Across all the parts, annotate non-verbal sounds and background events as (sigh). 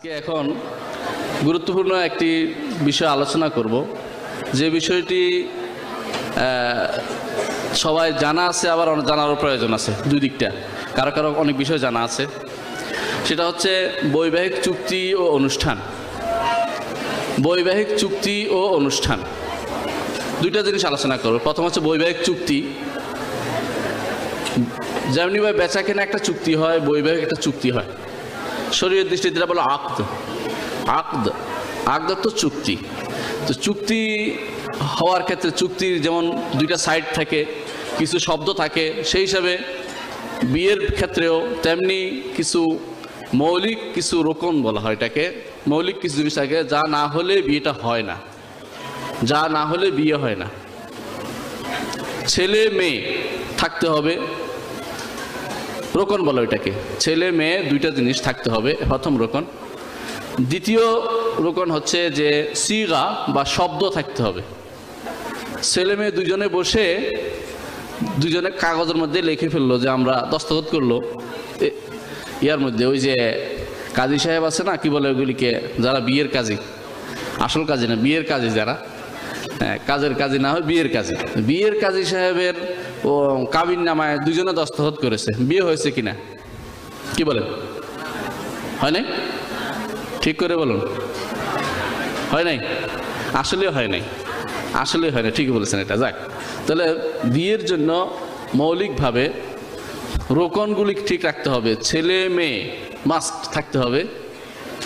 আজকে এখন গুরুত্বপূর্ণ একটি বিষয় আলোচনা করব। যে বিষয়টি সবাই জানা আছে, আবার জানারও প্রয়োজন আছে দুই দিকটা কারও কারও অনেক বিষয় জানা আছে। সেটা হচ্ছে বৈবাহিক চুক্তি ও অনুষ্ঠান। বৈবাহিক চুক্তি ও অনুষ্ঠান। দুইটা জিনিস আলোচনা করব। প্রথম হচ্ছে বৈবাহিক চুক্তি। যেমনি ভাই বেচা কেনা একটা চুক্তি হয়, বৈবাহিক একটা চুক্তি হয়। শরীরের দৃষ্টিতে যেটা বলো আকদ। আকদ। আকদ তো চুক্তি। তো চুক্তি হওয়ার ক্ষেত্রে চুক্তির যেমন দুইটা সাইড থাকে, কিছু শব্দ থাকে, সেই হিসাবে বিয়ের ক্ষেত্রেও তেমনি কিছু মৌলিক কিছু রোকন বলা হয় এটাকে। মৌলিক কিছু জিনিস থাকে, যা না হলে বিয়েটা হয় না। যা না হলে বিয়ে হয় না। ছেলে মেয়ে থাকতে হবে রোকন বলো এটাকে। ছেলে, মেয়ে, দুইটা জিনিস থাকতে হবে, প্রথম রোকন। দ্বিতীয় রোকন হচ্ছে যে সিগা বা শব্দ থাকতে হবে। ছেলে, মেয়ে দুজনে বসে দুজনে কাগজের মধ্যে লিখে ফেলল যে আমরা দস্তখত করল। ইয়ার মধ্যে ওই যে কাজী সাহেব আছে না, কি বলে ওগুলিকে? যারা বিয়ের কাজী, আসল কাজী না, বিয়ের কাজী যারা। কাজের কাজী না হয়, বিয়ের কাজী বিয়ের কাজী সাহেবের, ও, কাবিন নামায় দুজনে দস্তখত করেছে। বিয়ে হয়েছে কিনা? কি বলেন? হয় নাই? ঠিক করে বলুন। হয় নাই? আসলে হয় নাই। আসলে হয় না ঠিকই বলেছেন এটা। যাক, তাহলে বিয়ের জন্য মৌলিকভাবে রোকনগুলি ঠিক রাখতে হবে। ছেলে মেয়ে মাস্ট থাকতে হবে।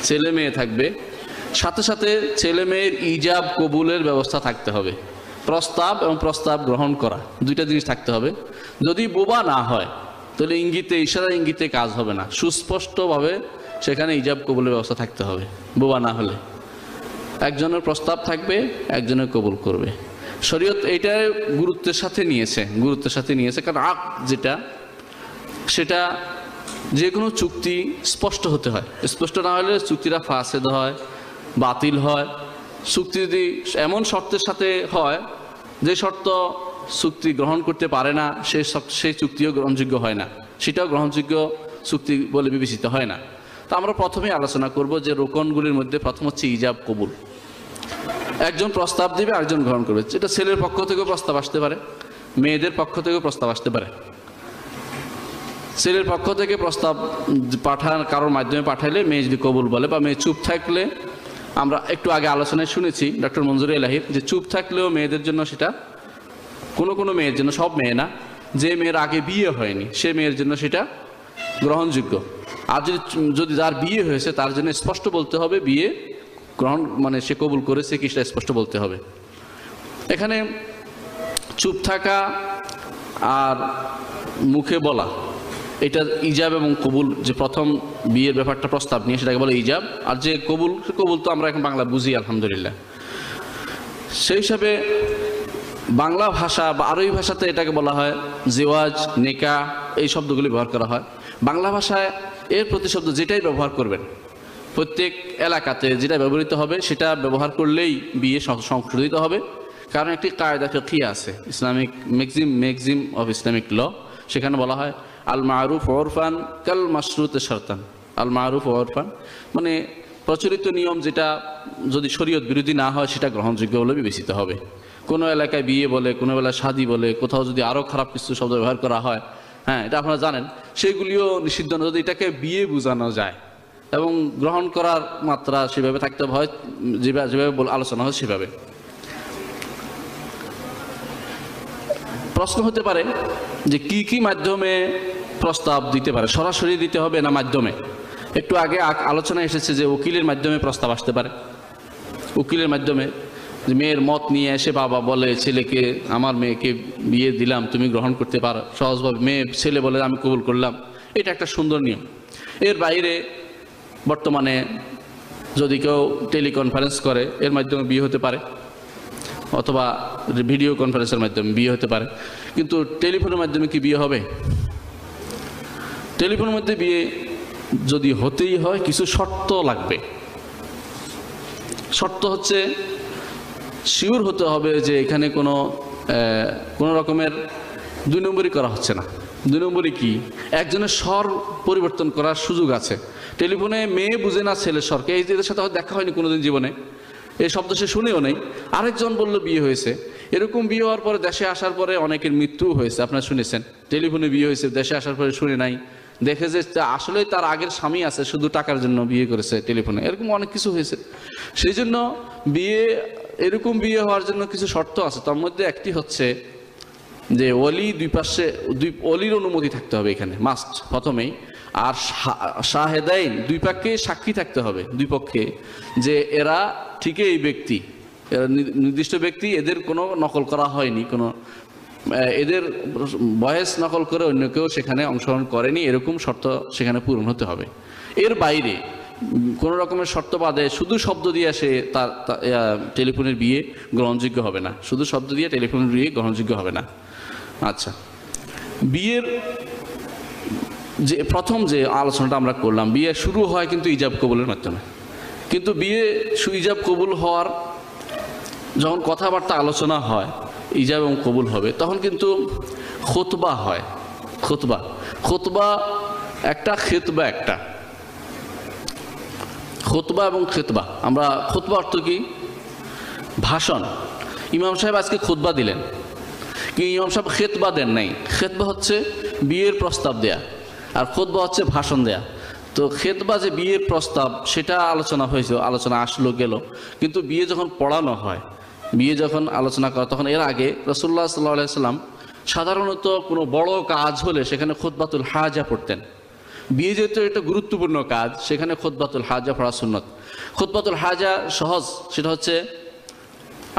ছেলে মেয়ে থাকবে। সাথে সাথে ছেলে মেয়ের ইজাব কবুলের ব্যবস্থা থাকতে হবে। প্রস্তাব এবং প্রস্তাব গ্রহণ করা, দুইটা জিনিস থাকতে হবে। যদি বোবা না হয়, তাহলে ইঙ্গিতে, ইশারা ইঙ্গিতে কাজ হবে না। সুস্পষ্টভাবে সেখানে ইজাব কবুলের ব্যবস্থা থাকতে হবে, বোবা না হলে। একজনের প্রস্তাব থাকবে, একজনের কবুল করবে। শরীয়ত এইটা গুরুত্বের সাথে নিয়েছে, গুরুত্বের সাথে নিয়েছে, কারণ আক যেটা, সেটা যে কোনো চুক্তি স্পষ্ট হতে হয়। স্পষ্ট না হলে চুক্তিটা ফাসেদ হয় বাতিল হয়। চুক্তি যদি এমন শর্তের সাথে হয়, যে শর্ত চুক্তি গ্রহণ করতে পারে না সক- সেই চুক্তিও গ্রহণযোগ্য হয় না। সেটাও গ্রহণযোগ্য চুক্তি বলে বিবেচিত হয় না। তো আমরা প্রথমেই আলোচনা করব যে রোকনগুলির মধ্যে প্রথম হচ্ছে ইজাব কবুল। একজন প্রস্তাব দিবে, আরেকজন গ্রহণ করবে। এটা ছেলের পক্ষ থেকেও প্রস্তাব আসতে পারে, মেয়েদের পক্ষ থেকেও প্রস্তাব আসতে পারে। ছেলের পক্ষ থেকে প্রস্তাব পাঠান কারোর মাধ্যমে পাঠাইলে মেয়ে যদি কবুল বলে বা মেয়ে চুপ থাকলে আমরা একটু আগে আলোচনায় শুনেছি ডক্টর মঞ্জুর এলাহির যে চুপ থাকলেও মেয়েদের জন্য সেটা কোনো কোনো মেয়ের জন্য, সব মেয়ে না, যে মেয়ের আগে বিয়ে হয়নি, সে মেয়ের জন্য সেটা গ্রহণযোগ্য। আর যদি যদি যার বিয়ে হয়েছে, তার জন্য স্পষ্ট বলতে হবে, বিয়ে গ্রহণ মানে সে কবুল করেছে কি সেটা স্পষ্ট বলতে হবে। এখানে চুপ থাকা আর মুখে বলা এটা ইজাব এবং কবুল, যে প্রথম বিয়ের ব্যাপারটা প্রস্তাব নিয়ে সেটাকে বলে ইজাব। আর যে কবুল কবুল তো আমরা এখন বাংলা বুঝি, আলহামদুলিল্লাহ। সেই হিসাবে বাংলা ভাষা বা আরবি ভাষাতে এটাকে বলা হয় জেওয়াজ, নেকা, এই শব্দগুলি ব্যবহার করা হয়। বাংলা ভাষায় এর প্রতিশব্দ যেটাই ব্যবহার করবেন, প্রত্যেক এলাকাতে যেটা ব্যবহৃত হবে সেটা ব্যবহার করলেই বিয়ে সংশোধিত হবে। কারণ একটি কায়দা ফিকিয়া আছে, Islamic, maxim maxim of Islamic law, সেখানে বলা হয় আল মারুফ ওরফান কাল মাসরুতে শর্তান। আল মারুফ ওরফান। মানে প্রচলিত নিয়ম যেটা যদি শরীয়ত বিরোধী না হয়, সেটা গ্রহণযোগ্য বলে বিবেচিত হবে। কোনো এলাকায় বিয়ে বলে, কোনো বেলায় শাদি বলে, কোথাও যদি আরও খারাপ কিছু শব্দ ব্যবহার করা হয় হ্যাঁ এটা আপনারা জানেন, সেগুলিও নিষিদ্ধ যদি এটাকে বিয়ে বোঝানো যায় এবং গ্রহণ করার মাত্রা সেভাবে থাকতে হয়, যেভাবে যেভাবে আলোচনা হয় সেভাবে। প্রশ্ন হতে পারে যে কি কি মাধ্যমে প্রস্তাব দিতে পারে? সরাসরি দিতে হবে না মাধ্যমে? একটু আগে আলোচনা এসেছে যে উকিলের মাধ্যমে প্রস্তাব আসতে পারে। উকিলের মাধ্যমে মেয়ের মত নিয়ে এসে বাবা বলে, ছেলেকে, আমার মেয়েকে বিয়ে দিলাম, তুমি গ্রহণ করতে পারো। সহজভাবে মেয়ে, ছেলে বলে, আমি কবুল করলাম। এটা একটা সুন্দর নিয়ম। এর বাইরে বর্তমানে যদি কেউ টেলিকনফারেন্স করে, এর মাধ্যমে বিয়ে হতে পারে। অথবা ভিডিও কনফারেন্সের মাধ্যমে বিয়ে হতে পারে। কিন্তু টেলিফোনের মাধ্যমে কি বিয়ে হবে? টেলিফোনের মধ্যে বিয়ে যদি হতেই হয়, কিছু শর্ত লাগবে। শর্ত হচ্ছে, শিওর হতে হবে যে এখানে কোনো কোনো রকমের দুই নম্বরই করা হচ্ছে না। দুই নম্বরে কি? একজনের স্বর পরিবর্তন করার সুযোগ আছে। টেলিফোনে মেয়ে বুঝে না ছেলের স্বরকে। এই এদের সাথে দেখা হয়নি কোনোদিন জীবনে। এই শব্দ সে শুনেও নেই। আরেকজন বলল, বিয়ে হয়েছে। এরকম বিয়ে হওয়ার পরে, দেশে আসার পরে অনেকের মৃত্যু হয়েছে, আপনারা শুনেছেন। টেলিফোনে বিয়ে হয়েছে, দেশে আসার পরে শুনে নাই। দেখে যে তা আসলেই তার আগের স্বামী আছে, শুধু টাকার জন্য বিয়ে করেছে টেলিফোনে। এরকম অনেক কিছু হয়েছে। সেই জন্য বিয়ে, এরকম বিয়ে হওয়ার জন্য কিছু শর্ত আছে। তার মধ্যে একটি হচ্ছে যে অলি দুই পাশে, দুই অলির অনুমতি থাকতে হবে এখানে মাস্ট প্রথমেই। আর শাহেদাইন দুই পক্ষে সাক্ষী থাকতে হবে, দুই পক্ষে, যে এরা ঠিকই এই ব্যক্তি। এরা নির্দিষ্ট ব্যক্তি, এদের কোনো নকল করা হয়নি, কোনো এদের বয়স নকল করে অন্য কেউ সেখানে অংশগ্রহণ করেনি, এরকম শর্ত সেখানে পূরণ হতে হবে। এর বাইরে, কোনো রকমের শর্ত বাদে শুধু শব্দ দিয়ে সে তার টেলিফোনের বিয়ে গ্রহণযোগ্য হবে না। শুধু শব্দ দিয়ে টেলিফোনের বিয়ে গ্রহণযোগ্য হবে না। আচ্ছা। বিয়ের যে, প্রথম যে আলোচনাটা আমরা করলাম, বিয়ে শুরু হয় কিন্তু ইজাব কবুলের মাধ্যমে। কিন্তু বিয়ে সুইজাব কবুল হওয়ার যখন কথাবার্তা আলোচনা হয়, ইজাব এবং কবুল হবে, তখন কিন্তু খোতবা হয়, খোতবা। খোতবা একটা, খেতবা একটা। খোতবা এবং খেতবা। আমরা খোতবা অর্থ কি? ভাষণ। ইমাম সাহেব আজকে খুতবা দিলেন। কি ইমাম সাহেব খেতবা দেন নাই। খেতবা হচ্ছে বিয়ের প্রস্তাব দেয়া। আর খুতবা হচ্ছে ভাষণ দেয়া। তো খেতবা যে বিয়ের প্রস্তাব, সেটা আলোচনা হয়েছে আলোচনা আসলো, গেল। কিন্তু বিয়ে যখন পড়ানো হয়, বিয়ে যখন আলোচনা করা, তখন এর আগে রসুল্লাহ সাল্লাহ সাধারণত কোনো বড় কাজ হলে সেখানে খুতবাতুল হাজা পড়তেন। বিয়ে যেহেতু একটা গুরুত্বপূর্ণ কাজ, সেখানে খুতবাতুল হাজা পড়া সুন্নত। খুতবাতুল হাজা সহজ, সেটা হচ্ছে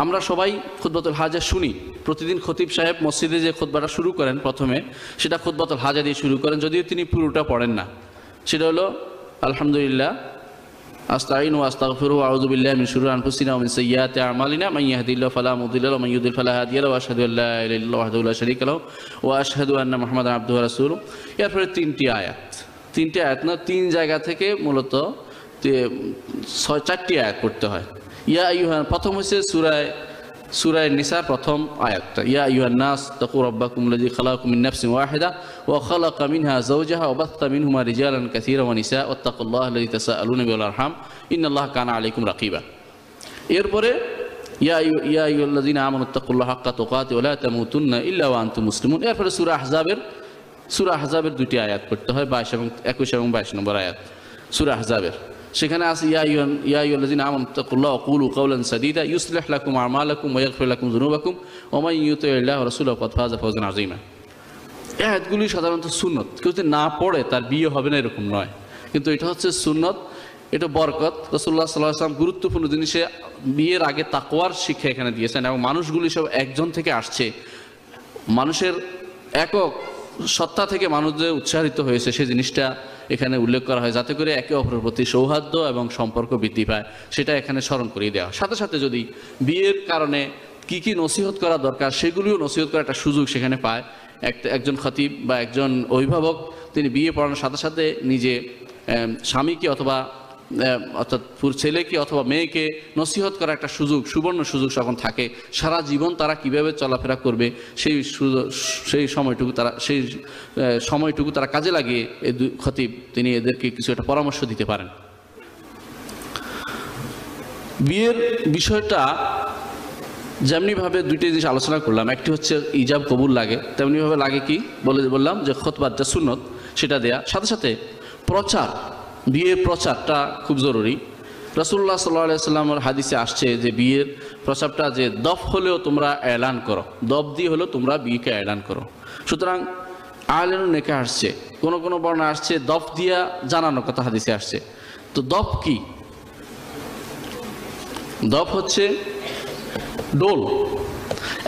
আমরা সবাই খুতবাতুল হাজা শুনি। প্রতিদিন খতিব সাহেব মসজিদে যে খুতবাটা শুরু করেন প্রথমে, সেটা খুতবাতুল হাজা দিয়ে শুরু করেন, যদিও তিনি পুরোটা পড়েন না। সেটা হলো, আলহামদুলিল্লাহ আস্তাইন ও আস্তাগফিরু আউযু বিল্লাহি মিন শুরুরি আনফুসিনা মিন সাইয়্যাতি আ'মালিনা। মান ইয়াহদিল্লাহু ফালা মুদিল্লা লাহু ওয়া মান ইউদ্লিল ফালা হাদিয়া লাহু। ওয়া আশহাদু আল্লা ইলাহা ইল্লাল্লাহু ওয়াহদাহু লা শারীকা ওয়া আশহাদু আন্না মুহাম্মাদান আবদুহু ওয়া রাসূলুহু। এরপরে তিনটি আয়াত। তিনটি আয়াত না, তিন জায়গা থেকে মূলত ছয়, চারটি আয়াত পড়তে হয়। ইয়া আইয়ুহান, প্রথম হচ্ছে সূরায় সূরায় নিসা প্রথম আয়াতটা ইয়া আইয়ুহান নাস তাকু রাব্বাকুম আল্লাযী খালাকাকুম মিন নাফসিন ওয়াহিদা ওয়া খালাকা মিনহা যাওজাহা ওয়া বাথা মিনহুমা রিজালান কাসীরান ওয়া নিসা ওয়াত্তাকুল্লাহ আল্লাযী তাসাআলুনা বিহি ওয়াল আরহাম ইন্নাল্লাহা কানা আলাইকুম রাকিবা এরপরে ইয়া আইয়ু- ইয়া আইয়ুহাল্লাযীনা আমানু তাকুল্লাহা হাক্কা তুকাতি ওয়া লা তামুতুন্না ইল্লা ওয়া আনতুম মুসলিমুন এরপরে সূরা আহজাবের সূরা আহজাবের দুটি আয়াত পড়তে হয় 22 এবং 21 এবং 22 নম্বর আয়াত। সূরা আহজাবের সেখানে আছে, ইয়া আইয়ুহান, ইয়া আইয়ুহাল্লাযীনা আমানু তাকুল্লাহা কুলু কাওলান সাদীদা, ইউসলিহ লাকুম আ'মালাকুম ওয়া ইয়াগফির লাকুম যুনুবাকুম ওয়া মান ইউতি'ইল্লাহ ওয়া রাসূলাহু ফাকাদ ফাযা ফাওজান আযীমা. এই আয়াতগুলি সাধারণত সুন্নত। কেউ যদি না পড়ে, তার বিয়ে হবে না এরকম নয়। কিন্তু এটা হচ্ছে সুন্নত, এটা বরকত। রসুল্লাহ সাল্লাহ আসলাম গুরুত্বপূর্ণ জিনিসে বিয়ের আগে তাকওয়ার শিক্ষা এখানে দিয়েছেন এবং মানুষগুলি সব একজন থেকে আসছে। মানুষের একক সত্তা থেকে মানুষ যে উৎসাহিত হয়েছে সেই জিনিসটা। এখানে উল্লেখ করা হয় যাতে করে একে অপরের প্রতি সৌহার্দ্য এবং সম্পর্ক বৃদ্ধি পায় সেটা এখানে স্মরণ করিয়ে দেওয়া। সাথে সাথে যদি বিয়ের কারণে কি কি নসিহত করা দরকার, সেগুলিও নসিহত করার একটা সুযোগ সেখানে পায় এক, একজন খতিব বা একজন অভিভাবক, তিনি বিয়ে পড়ানোর সাথে সাথে নিজে স্বামীকে অথবা অর্থাৎ ছেলেকে অথবা মেয়েকে নসিহত করার একটা সুযোগ, সুবর্ণ সুযোগ যখন থাকে, সারা জীবন তারা কীভাবে চলাফেরা করবে, সেই সেই সময়টুকু তারা, সেই সময়টুকু তারা কাজে লাগিয়ে দুই খতিব, তিনি এদেরকে কিছু একটা পরামর্শ দিতে পারেন। বিয়ের বিষয়টা যেমনিভাবে দুইটি জিনিস আলোচনা করলাম, একটি হচ্ছে ইজাব কবুল লাগে, তেমনিভাবে লাগে কি? বলে বললাম যে খতবাদ যা সুন্নত, সেটা দেয়া। সাথে সাথে প্রচার বিয়ের প্রচারটা খুব জরুরি। রসুল্লাহ সাল্লাহ সাল্লামের হাদিসে আসছে যে বিয়ের প্রচারটা যে দফ হলেও তোমরা এলান করো দফ দিয়ে হলেও তোমরা বিয়েকে এলান করো। সুতরাং আয়লেন নেকে আসছে, কোনো কোনো বর্ণা আসছে, দফ দিয়া জানানোর কথা হাদিসে আসছে। তো দফ কি? দফ হচ্ছে ডোল।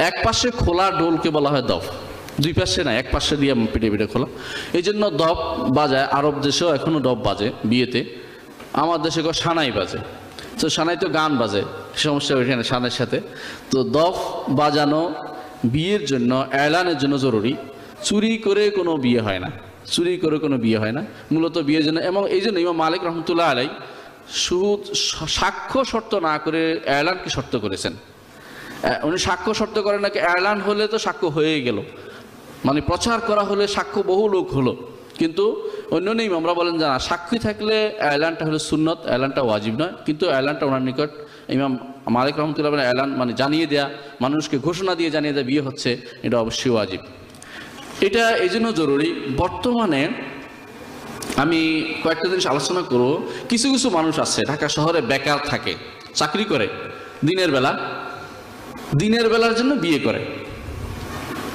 এক পাশে খোলা ডোলকে বলা হয় দফ। দুই পাশে না, এক পাশে দিয়ে পিঠে পিঠে খোলা। এই জন্য দফ বাজায়, আরব দেশেও এখনও দফ বাজে বিয়েতে। আমার দেশে কেউ সানাই বাজে। তো সানাই তো গান বাজে সমস্যা ওইখানে সানের সাথে। তো দফ বাজানো বিয়ের জন্য, এলানের জন্য জরুরি। চুরি করে কোনো বিয়ে হয় না। চুরি করে কোনো বিয়ে হয় না। মূলত বিয়ের জন্য, এবং এই জন্য ইমাম মালিক রহমতুল্লাহ আলাই সুদ, সাক্ষ্য শর্ত না করে এলানকে শর্ত করেছেন। উনি সাক্ষ্য শর্ত করেন নাকি এলান হলে তো সাক্ষ্য হয়ে গেল। মানে প্রচার করা হলে সাক্ষ্য বহু লোক হলো। কিন্তু অন্য নেই আমরা বলেন যে না, সাক্ষী থাকলে এলানটা হলো সুন্নত এলানটা ওয়াজিব নয়। কিন্তু এলানটা ওনার নিকট, ইমাম মালিক রহমতুল্লাহ এলান মানে জানিয়ে দেয়া, মানুষকে ঘোষণা দিয়ে জানিয়ে দেয়া, বিয়ে হচ্ছে, এটা অবশ্যই ওয়াজিব। এটা এই জন্য জরুরি, বর্তমানে আমি কয়েকটা জিনিস আলোচনা করব। কিছু কিছু মানুষ আছে, ঢাকা শহরে বেকার থাকে, চাকরি করে, দিনের বেলা, দিনের বেলার জন্য বিয়ে করে।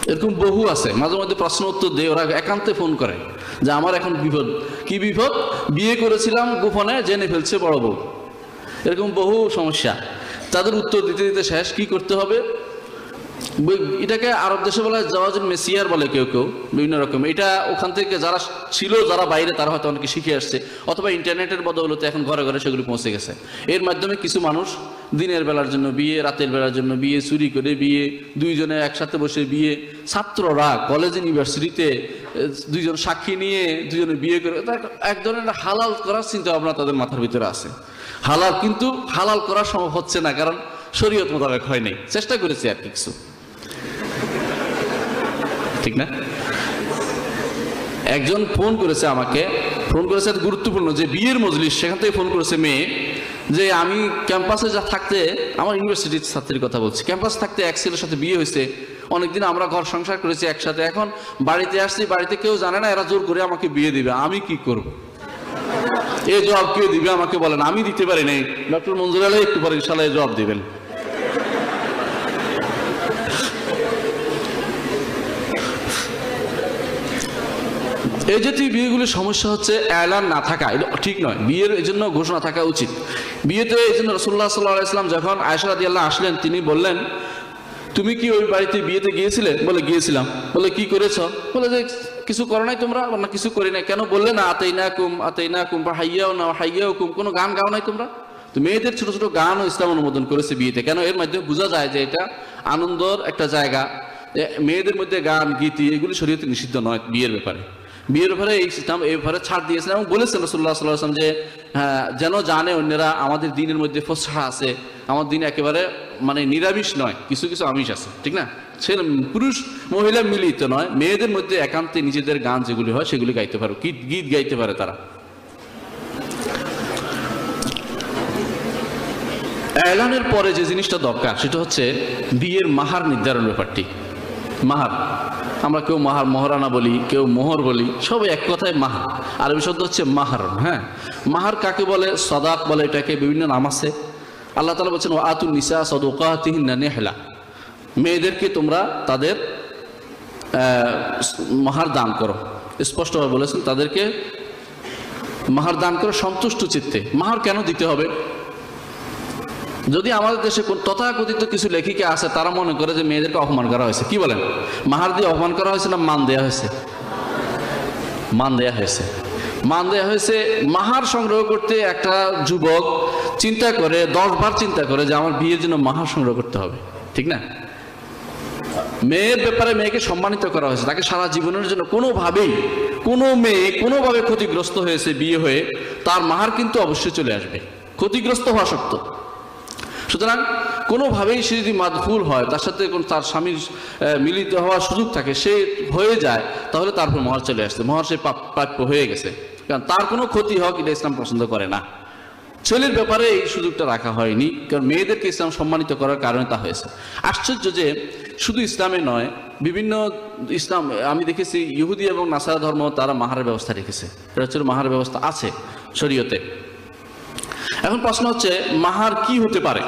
এরকম বহু আছে। মাঝে মাঝে প্রশ্ন উত্তর দেয়, ওরা একান্তে ফোন করে যে আমার এখন বিপদ। কি বিপদ? বিয়ে করেছিলাম গোপনে, জেনে ফেলছে বড় বউ। এরকম বহু সমস্যা। তাদের উত্তর দিতে দিতে শেষ, কি করতে হবে? এটাকে আরব দেশে বলা হয় জাওয়াজ মেসিয়ার বলে কেউ কেউ, বিভিন্ন রকম। এটা ওখান থেকে যারা ছিল, যারা বাইরে, তারা হয়তো অনেকে শিখে আসছে। অথবা ইন্টারনেটের বদৌলতে এখন ঘরে ঘরে সেগুলি পৌঁছে গেছে। এর মাধ্যমে কিছু মানুষ দিনের বেলার জন্য বিয়ে, রাতের বেলার জন্য বিয়ে, চুরি করে বিয়ে, দুইজনে একসাথে বসে বিয়ে, ছাত্ররা কলেজ ইউনিভার্সিটিতে দুইজন সাক্ষী নিয়ে দুজনে বিয়ে করে এক- ধরনের হালাল করার চিন্তা ভাবনা তাদের মাথার ভিতরে আছে। হালাল কিন্তু হালাল করা সম্ভব হচ্ছে না, কারণ শরীয়ত মোতাবেক হয় নাই। চেষ্টা করেছি আর কিছু। ঠিক না? একজন ফোন করেছে আমাকে, ফোন করেছে গুরুত্বপূর্ণ যে বিয়ের মজলিস, সেখান থেকে ফোন করেছে মেয়ে যে আমি ক্যাম্পাসে যা থাকতে, আমার ইউনিভার্সিটির ছাত্রীর কথা বলছি, ক্যাম্পাস থাকতে এক ছেলের সাথে বিয়ে হয়েছে, অনেকদিন আমরা ঘর সংসার করেছি একসাথে, এখন বাড়িতে আসছি, বাড়িতে কেউ জানে না, এরা জোর করে আমাকে বিয়ে দিবে, আমি কি করব? এই জবাব কে দিবে আমাকে বলেন, আমি দিতে পারি নাই। ডক্টর মঞ্জুর আলাই একটু পরে ইনশাল্লাহ জবাব দিবেন। এই জাতীয় বিয়েগুলির সমস্যা হচ্ছে এলান না থাকা। এটা ঠিক নয়। বিয়ের এই জন্য ঘোষণা থাকা উচিত। বিয়েতে এই জন্য রসুল্লাহ সাল্লাহ ইসলাম যখন আয়সারাদি আল্লাহ আসলেন, তিনি বললেন, তুমি কি ওই বাড়িতে বিয়েতে গিয়েছিলে? বলে, গিয়েছিলাম। বলে, কি করেছ? বলে, যে কিছু করো নাই তোমরা? না, কিছু করি নাই। কেন বললে, না আতেই না কুম আতেই না কুম বা হাইয়াও না হাইয়াও কুম কোনো গান গাও নাই তোমরা? তো মেয়েদের ছোট ছোট গানও ইসলাম অনুমোদন করেছে বিয়েতে। কেন? এর মাধ্যমে বোঝা যায় যে এটা আনন্দর একটা জায়গা। মেয়েদের মধ্যে গান, গীতি, এগুলি শরীয়তে নিষিদ্ধ নয় বিয়ের ব্যাপারে। বিয়ের ব্যাপারে এই ইসলাম এই ব্যাপারে ছাড় দিয়েছেন এবং বলেছেন রসুল্লাহ সাল্লাহ আসলাম যে হ্যাঁ, যেন জানে অন্যরা আমাদের দিনের মধ্যে ফসা আছে। আমার দিন একেবারে মানে নিরামিষ নয় কিছু কিছু আমিষ আছে ঠিক না? ছেলে পুরুষ মহিলা মিলিত নয় মেয়েদের মধ্যে একান্তে নিজেদের গান যেগুলি হয় সেগুলি গাইতে পারো গীত গীত গাইতে পারে তারা। এলানের পরে যে জিনিসটা দরকার সেটা হচ্ছে বিয়ের মাহার নির্ধারণ ব্যাপারটি। মাহার। আমরা কেউ মাহার মহারানা বলি, কেউ মোহর বলি, সবাই এক কথায় মাহার। আরবি শব্দ হচ্ছে মাহার হ্যাঁ? মাহার কাকে বলে? সদাক বলে, এটাকে বিভিন্ন নাম আছে। আল্লাহ তালা বলছেন আতুল নিসা সদকাতিহিন মেয়েদেরকে তোমরা তাদের মাহার দান করো। স্পষ্টভাবে বলেছেন, তাদেরকে মাহার দান করো সন্তুষ্ট চিত্তে। মাহার কেন দিতে হবে? যদি আমাদের দেশে তথাকথিত কিছু লেখিকা আছে, তারা মনে করে যে মেয়েদেরকে অপমান করা হয়েছে। কি বলেন? মাহার দিয়ে অপমান করা হয়েছে না মান দেয়া হয়েছে? মান দেয়া হয়েছে। মান দেয়া হয়েছে মাহার সংগ্রহ করতে একটা যুবক চিন্তা করে দশ বার চিন্তা করে যে আমার বিয়ের জন্য মাহার সংগ্রহ করতে হবে। ঠিক না? মেয়ের ব্যাপারে মেয়েকে সম্মানিত করা হয়েছে। তাকে সারা জীবনের জন্য কোনোভাবেই, কোনো মেয়ে কোনোভাবে ক্ষতিগ্রস্ত হয়েছে বিয়ে হয়ে, তার মাহার কিন্তু অবশ্যই চলে আসবে। ক্ষতিগ্রস্ত হওয়া সত্য। সুতরাং কোনোভাবেই সে যদি মাদখুল হয়, তার সাথে কোন তার স্বামীর মিলিত হওয়ার সুযোগ থাকে, সে হয়ে যায়, তাহলে তারপর মহার চলে আসছে। মহার সে প্রাপ্য হয়ে গেছে। কারণ তার কোনো ক্ষতি হোক, এটা ইসলাম পছন্দ করে না। ছেলের ব্যাপারে এই সুযোগটা রাখা হয়নি, কারণ মেয়েদেরকে ইসলাম সম্মানিত করার কারণে তা হয়েছে। আশ্চর্য যে, শুধু ইসলামে নয়, বিভিন্ন ইসলাম, আমি দেখেছি ইহুদি এবং নাসারা ধর্ম তারা মাহারের ব্যবস্থা রেখেছে। এটা হচ্ছে মাহার ব্যবস্থা আছে শরীয়তে। এখন প্রশ্ন হচ্ছে, মাহার কি হতে পারে?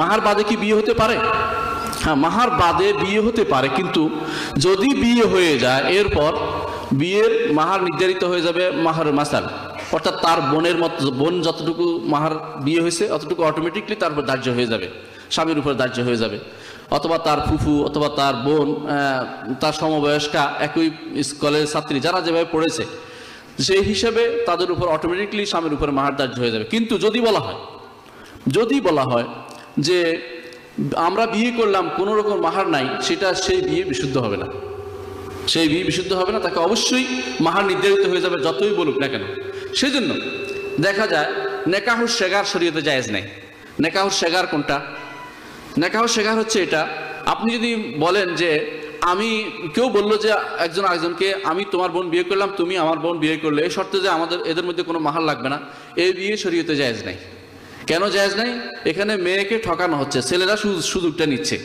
মাহার বাদে কি বিয়ে হতে পারে? হ্যাঁ মাহার বাদে বিয়ে হতে পারে, কিন্তু যদি বিয়ে হয়ে যায়, এরপর বিয়ের মাহার নির্ধারিত হয়ে যাবে মাহার মাসাল। অর্থাৎ তার বোনের মত, বোন যতটুকু মাহার বিয়ে হয়েছে, অতটুকু অটোমেটিকলি তার উপর ধার্য হয়ে যাবে, স্বামীর উপর ধার্য হয়ে যাবে। অথবা তার ফুফু, অথবা তার বোন তার সমবয়স্কা, একই কলেজ ছাত্রী, যারা যেভাবে পড়েছে সেই হিসাবে তাদের উপর অটোমেটিকলি স্বামীর উপর মাহার ধার্য হয়ে যাবে। কিন্তু যদি বলা হয়, যদি বলা হয় যে আমরা বিয়ে করলাম, কোনো রকম মাহার নাই, সেটা সেই বিয়ে বিশুদ্ধ হবে না। সেই বিয়ে বিশুদ্ধ হবে না, তাকে অবশ্যই মাহার নির্ধারিত হয়ে যাবে যতই বলুক না কেন। সেজন্য দেখা যায় নেকাহুর শেগার শরীয়তে জায়েজ নেই। নেকাহুর শেগার কোনটা? নেকাহুর শেগার হচ্ছে এটা, আপনি যদি বলেন যে আমি, কেউ বলল যে একজন আরেকজনকে, আমি তোমার বোন বিয়ে করলাম, তুমি আমার বোন বিয়ে করলে। এই শর্তে যে আমাদের, এদের মধ্যে কোনো মাহার লাগবে না। এই বিয়ে শরীয়তে জায়েজ নাই। কেন জায়েজ নাই? এখানে মেয়েকে ঠকানো হচ্ছে, ছেলেরা সুযোগ- সুযোগটা নিচ্ছে।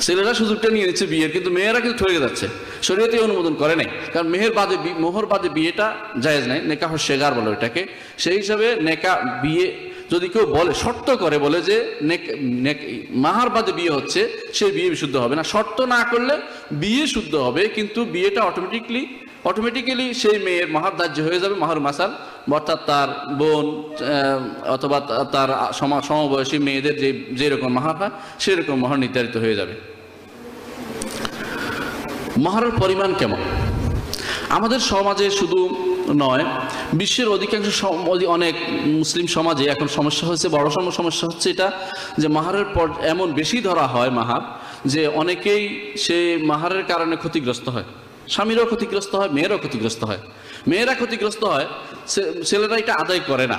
ছেলেরা সুযোগটা নিয়ে নিচ্ছে বিয়ের, কিন্তু মেয়েরা কিন্তু ঠকে যাচ্ছে। শরীয়তে অনুমোদন করে নাই। কারণ মেহের বাদে মোহর বাদে বিয়েটা জায়েজ নাই, নেকাহ শেগার বলে ওইটাকে। সেই হিসাবে নেকা, বিয়ে যদি কেউ বলে, শর্ত করে বলে যে মাহার বাদে বিয়ে হচ্ছে, সে বিয়ে বিশুদ্ধ হবে না। শর্ত না করলে বিয়ে শুদ্ধ হবে, কিন্তু বিয়েটা অটোমেটিকলি অটোমেটিক্যালি সেই মেয়ের মাহার ধার্য হয়ে যাবে, মাহার মাসাল। অর্থাৎ তার বোন অথবা তার সম- সমবয়সী মেয়েদের যে, যেরকম মাহার হয়, সেরকম মহার নির্ধারিত হয়ে যাবে। মাহারের পরিমাণ কেমন? আমাদের সমাজে শুধু নয়, বিশ্বের অধিকাংশ অনেক মুসলিম সমাজে এখন সমস্যা হচ্ছে বড় সম সমস্যা হচ্ছে এটা যে মাহারের পর এমন বেশি ধরা হয় মাহার যে অনেকেই সে মাহারের কারণে ক্ষতিগ্রস্ত হয়। স্বামীরও ক্ষতিগ্রস্ত হয়, মেয়েরাও ক্ষতিগ্রস্ত হয়। মেয়েরা ক্ষতিগ্রস্ত হয় ছেলেরা এটা আদায় করে না।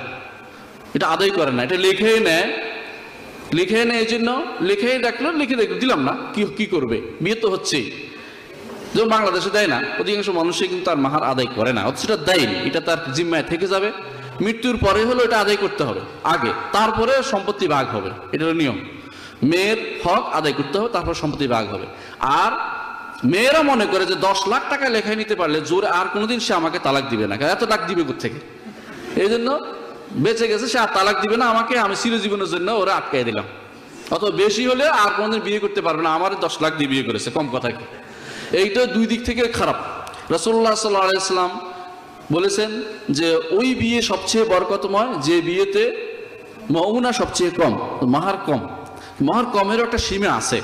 এটা আদায় করে না, এটা লিখেই নেয়। লিখে নেয় এই জন্য, লিখেই ডাকলো, লিখে দিলাম না, কি কি করবে? বিয়ে তো হচ্ছেই। যেমন বাংলাদেশে দেয় না, অধিকাংশ মানুষই কিন্তু তার মাহার আদায় করে না। অথচ এটা দেয়নি এটা তার জিম্মায় থেকে যাবে। মৃত্যুর পরে হলো এটা আদায় করতে হবে, আগে। তারপরে সম্পত্তি ভাগ হবে এটা নিয়ম। মেয়ের হক আদায় করতে হবে, তারপর সম্পত্তি ভাগ হবে। আর মেয়েরা মনে করে যে দশ লাখ টাকা লেখায় নিতে পারলে জোরে আর কোনোদিন সে আমাকে তালাক দিবে না। এত টাক দিবে থেকে এই জন্য বেঁচে গেছে, সে আর তালাক দিবে না আমাকে, আমি চিরজীবনের জন্য ওরা আটকাই দিলাম। অত বেশি হলে আর কোনোদিন বিয়ে করতে পারবে না, আমার দশ লাখ দিয়ে বিয়ে করেছে, কম কথা কি? এইটা দুই দিক থেকে খারাপ। রসুল্লাহ সাল্লাম বলেছেন যে, ওই বিয়ে সবচেয়ে বরকতময়, যে বিয়েতে মৌনা সবচেয়ে কম, মাহার কম। মাহার কমেরও একটা সীমা আছে।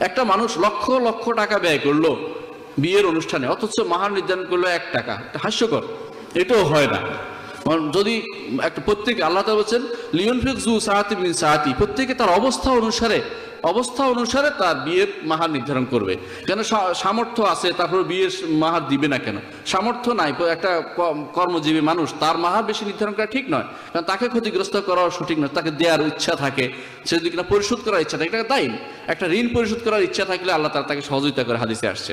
একটা মানুষ লক্ষ লক্ষ টাকা ব্যয় করল বিয়ের অনুষ্ঠানে, অথচ মাহার নির্ধারণ করল এক টাকা। হাস্যকর। এটাও হয় না। যদি একটা প্রত্যেক, আল্লাহ বলছেন লিওন ফিক জু সাহাতি মিন সাহাতি প্রত্যেকে তার অবস্থা অনুসারে অবস্থা অনুসারে তার বিয়ের মাহার নির্ধারণ করবে। কেন সামর্থ্য আছে, তারপর বিয়ের মাহার দিবে না কেন? সামর্থ্য নাই একটা কর্মজীবী মানুষ, তার মাহার বেশি নির্ধারণ করা ঠিক নয়। কারণ তাকে ক্ষতিগ্রস্ত করাও সঠিক নয়, তাকে দেওয়ার ইচ্ছা থাকে। সে যদি কিনা পরিশোধ করার ইচ্ছা থাকে, এটা দায়ী। একটা ঋণ পরিশোধ করার ইচ্ছা থাকলে আল্লাহ তার তাকে সহযোগিতা করে হাদিসে আসছে।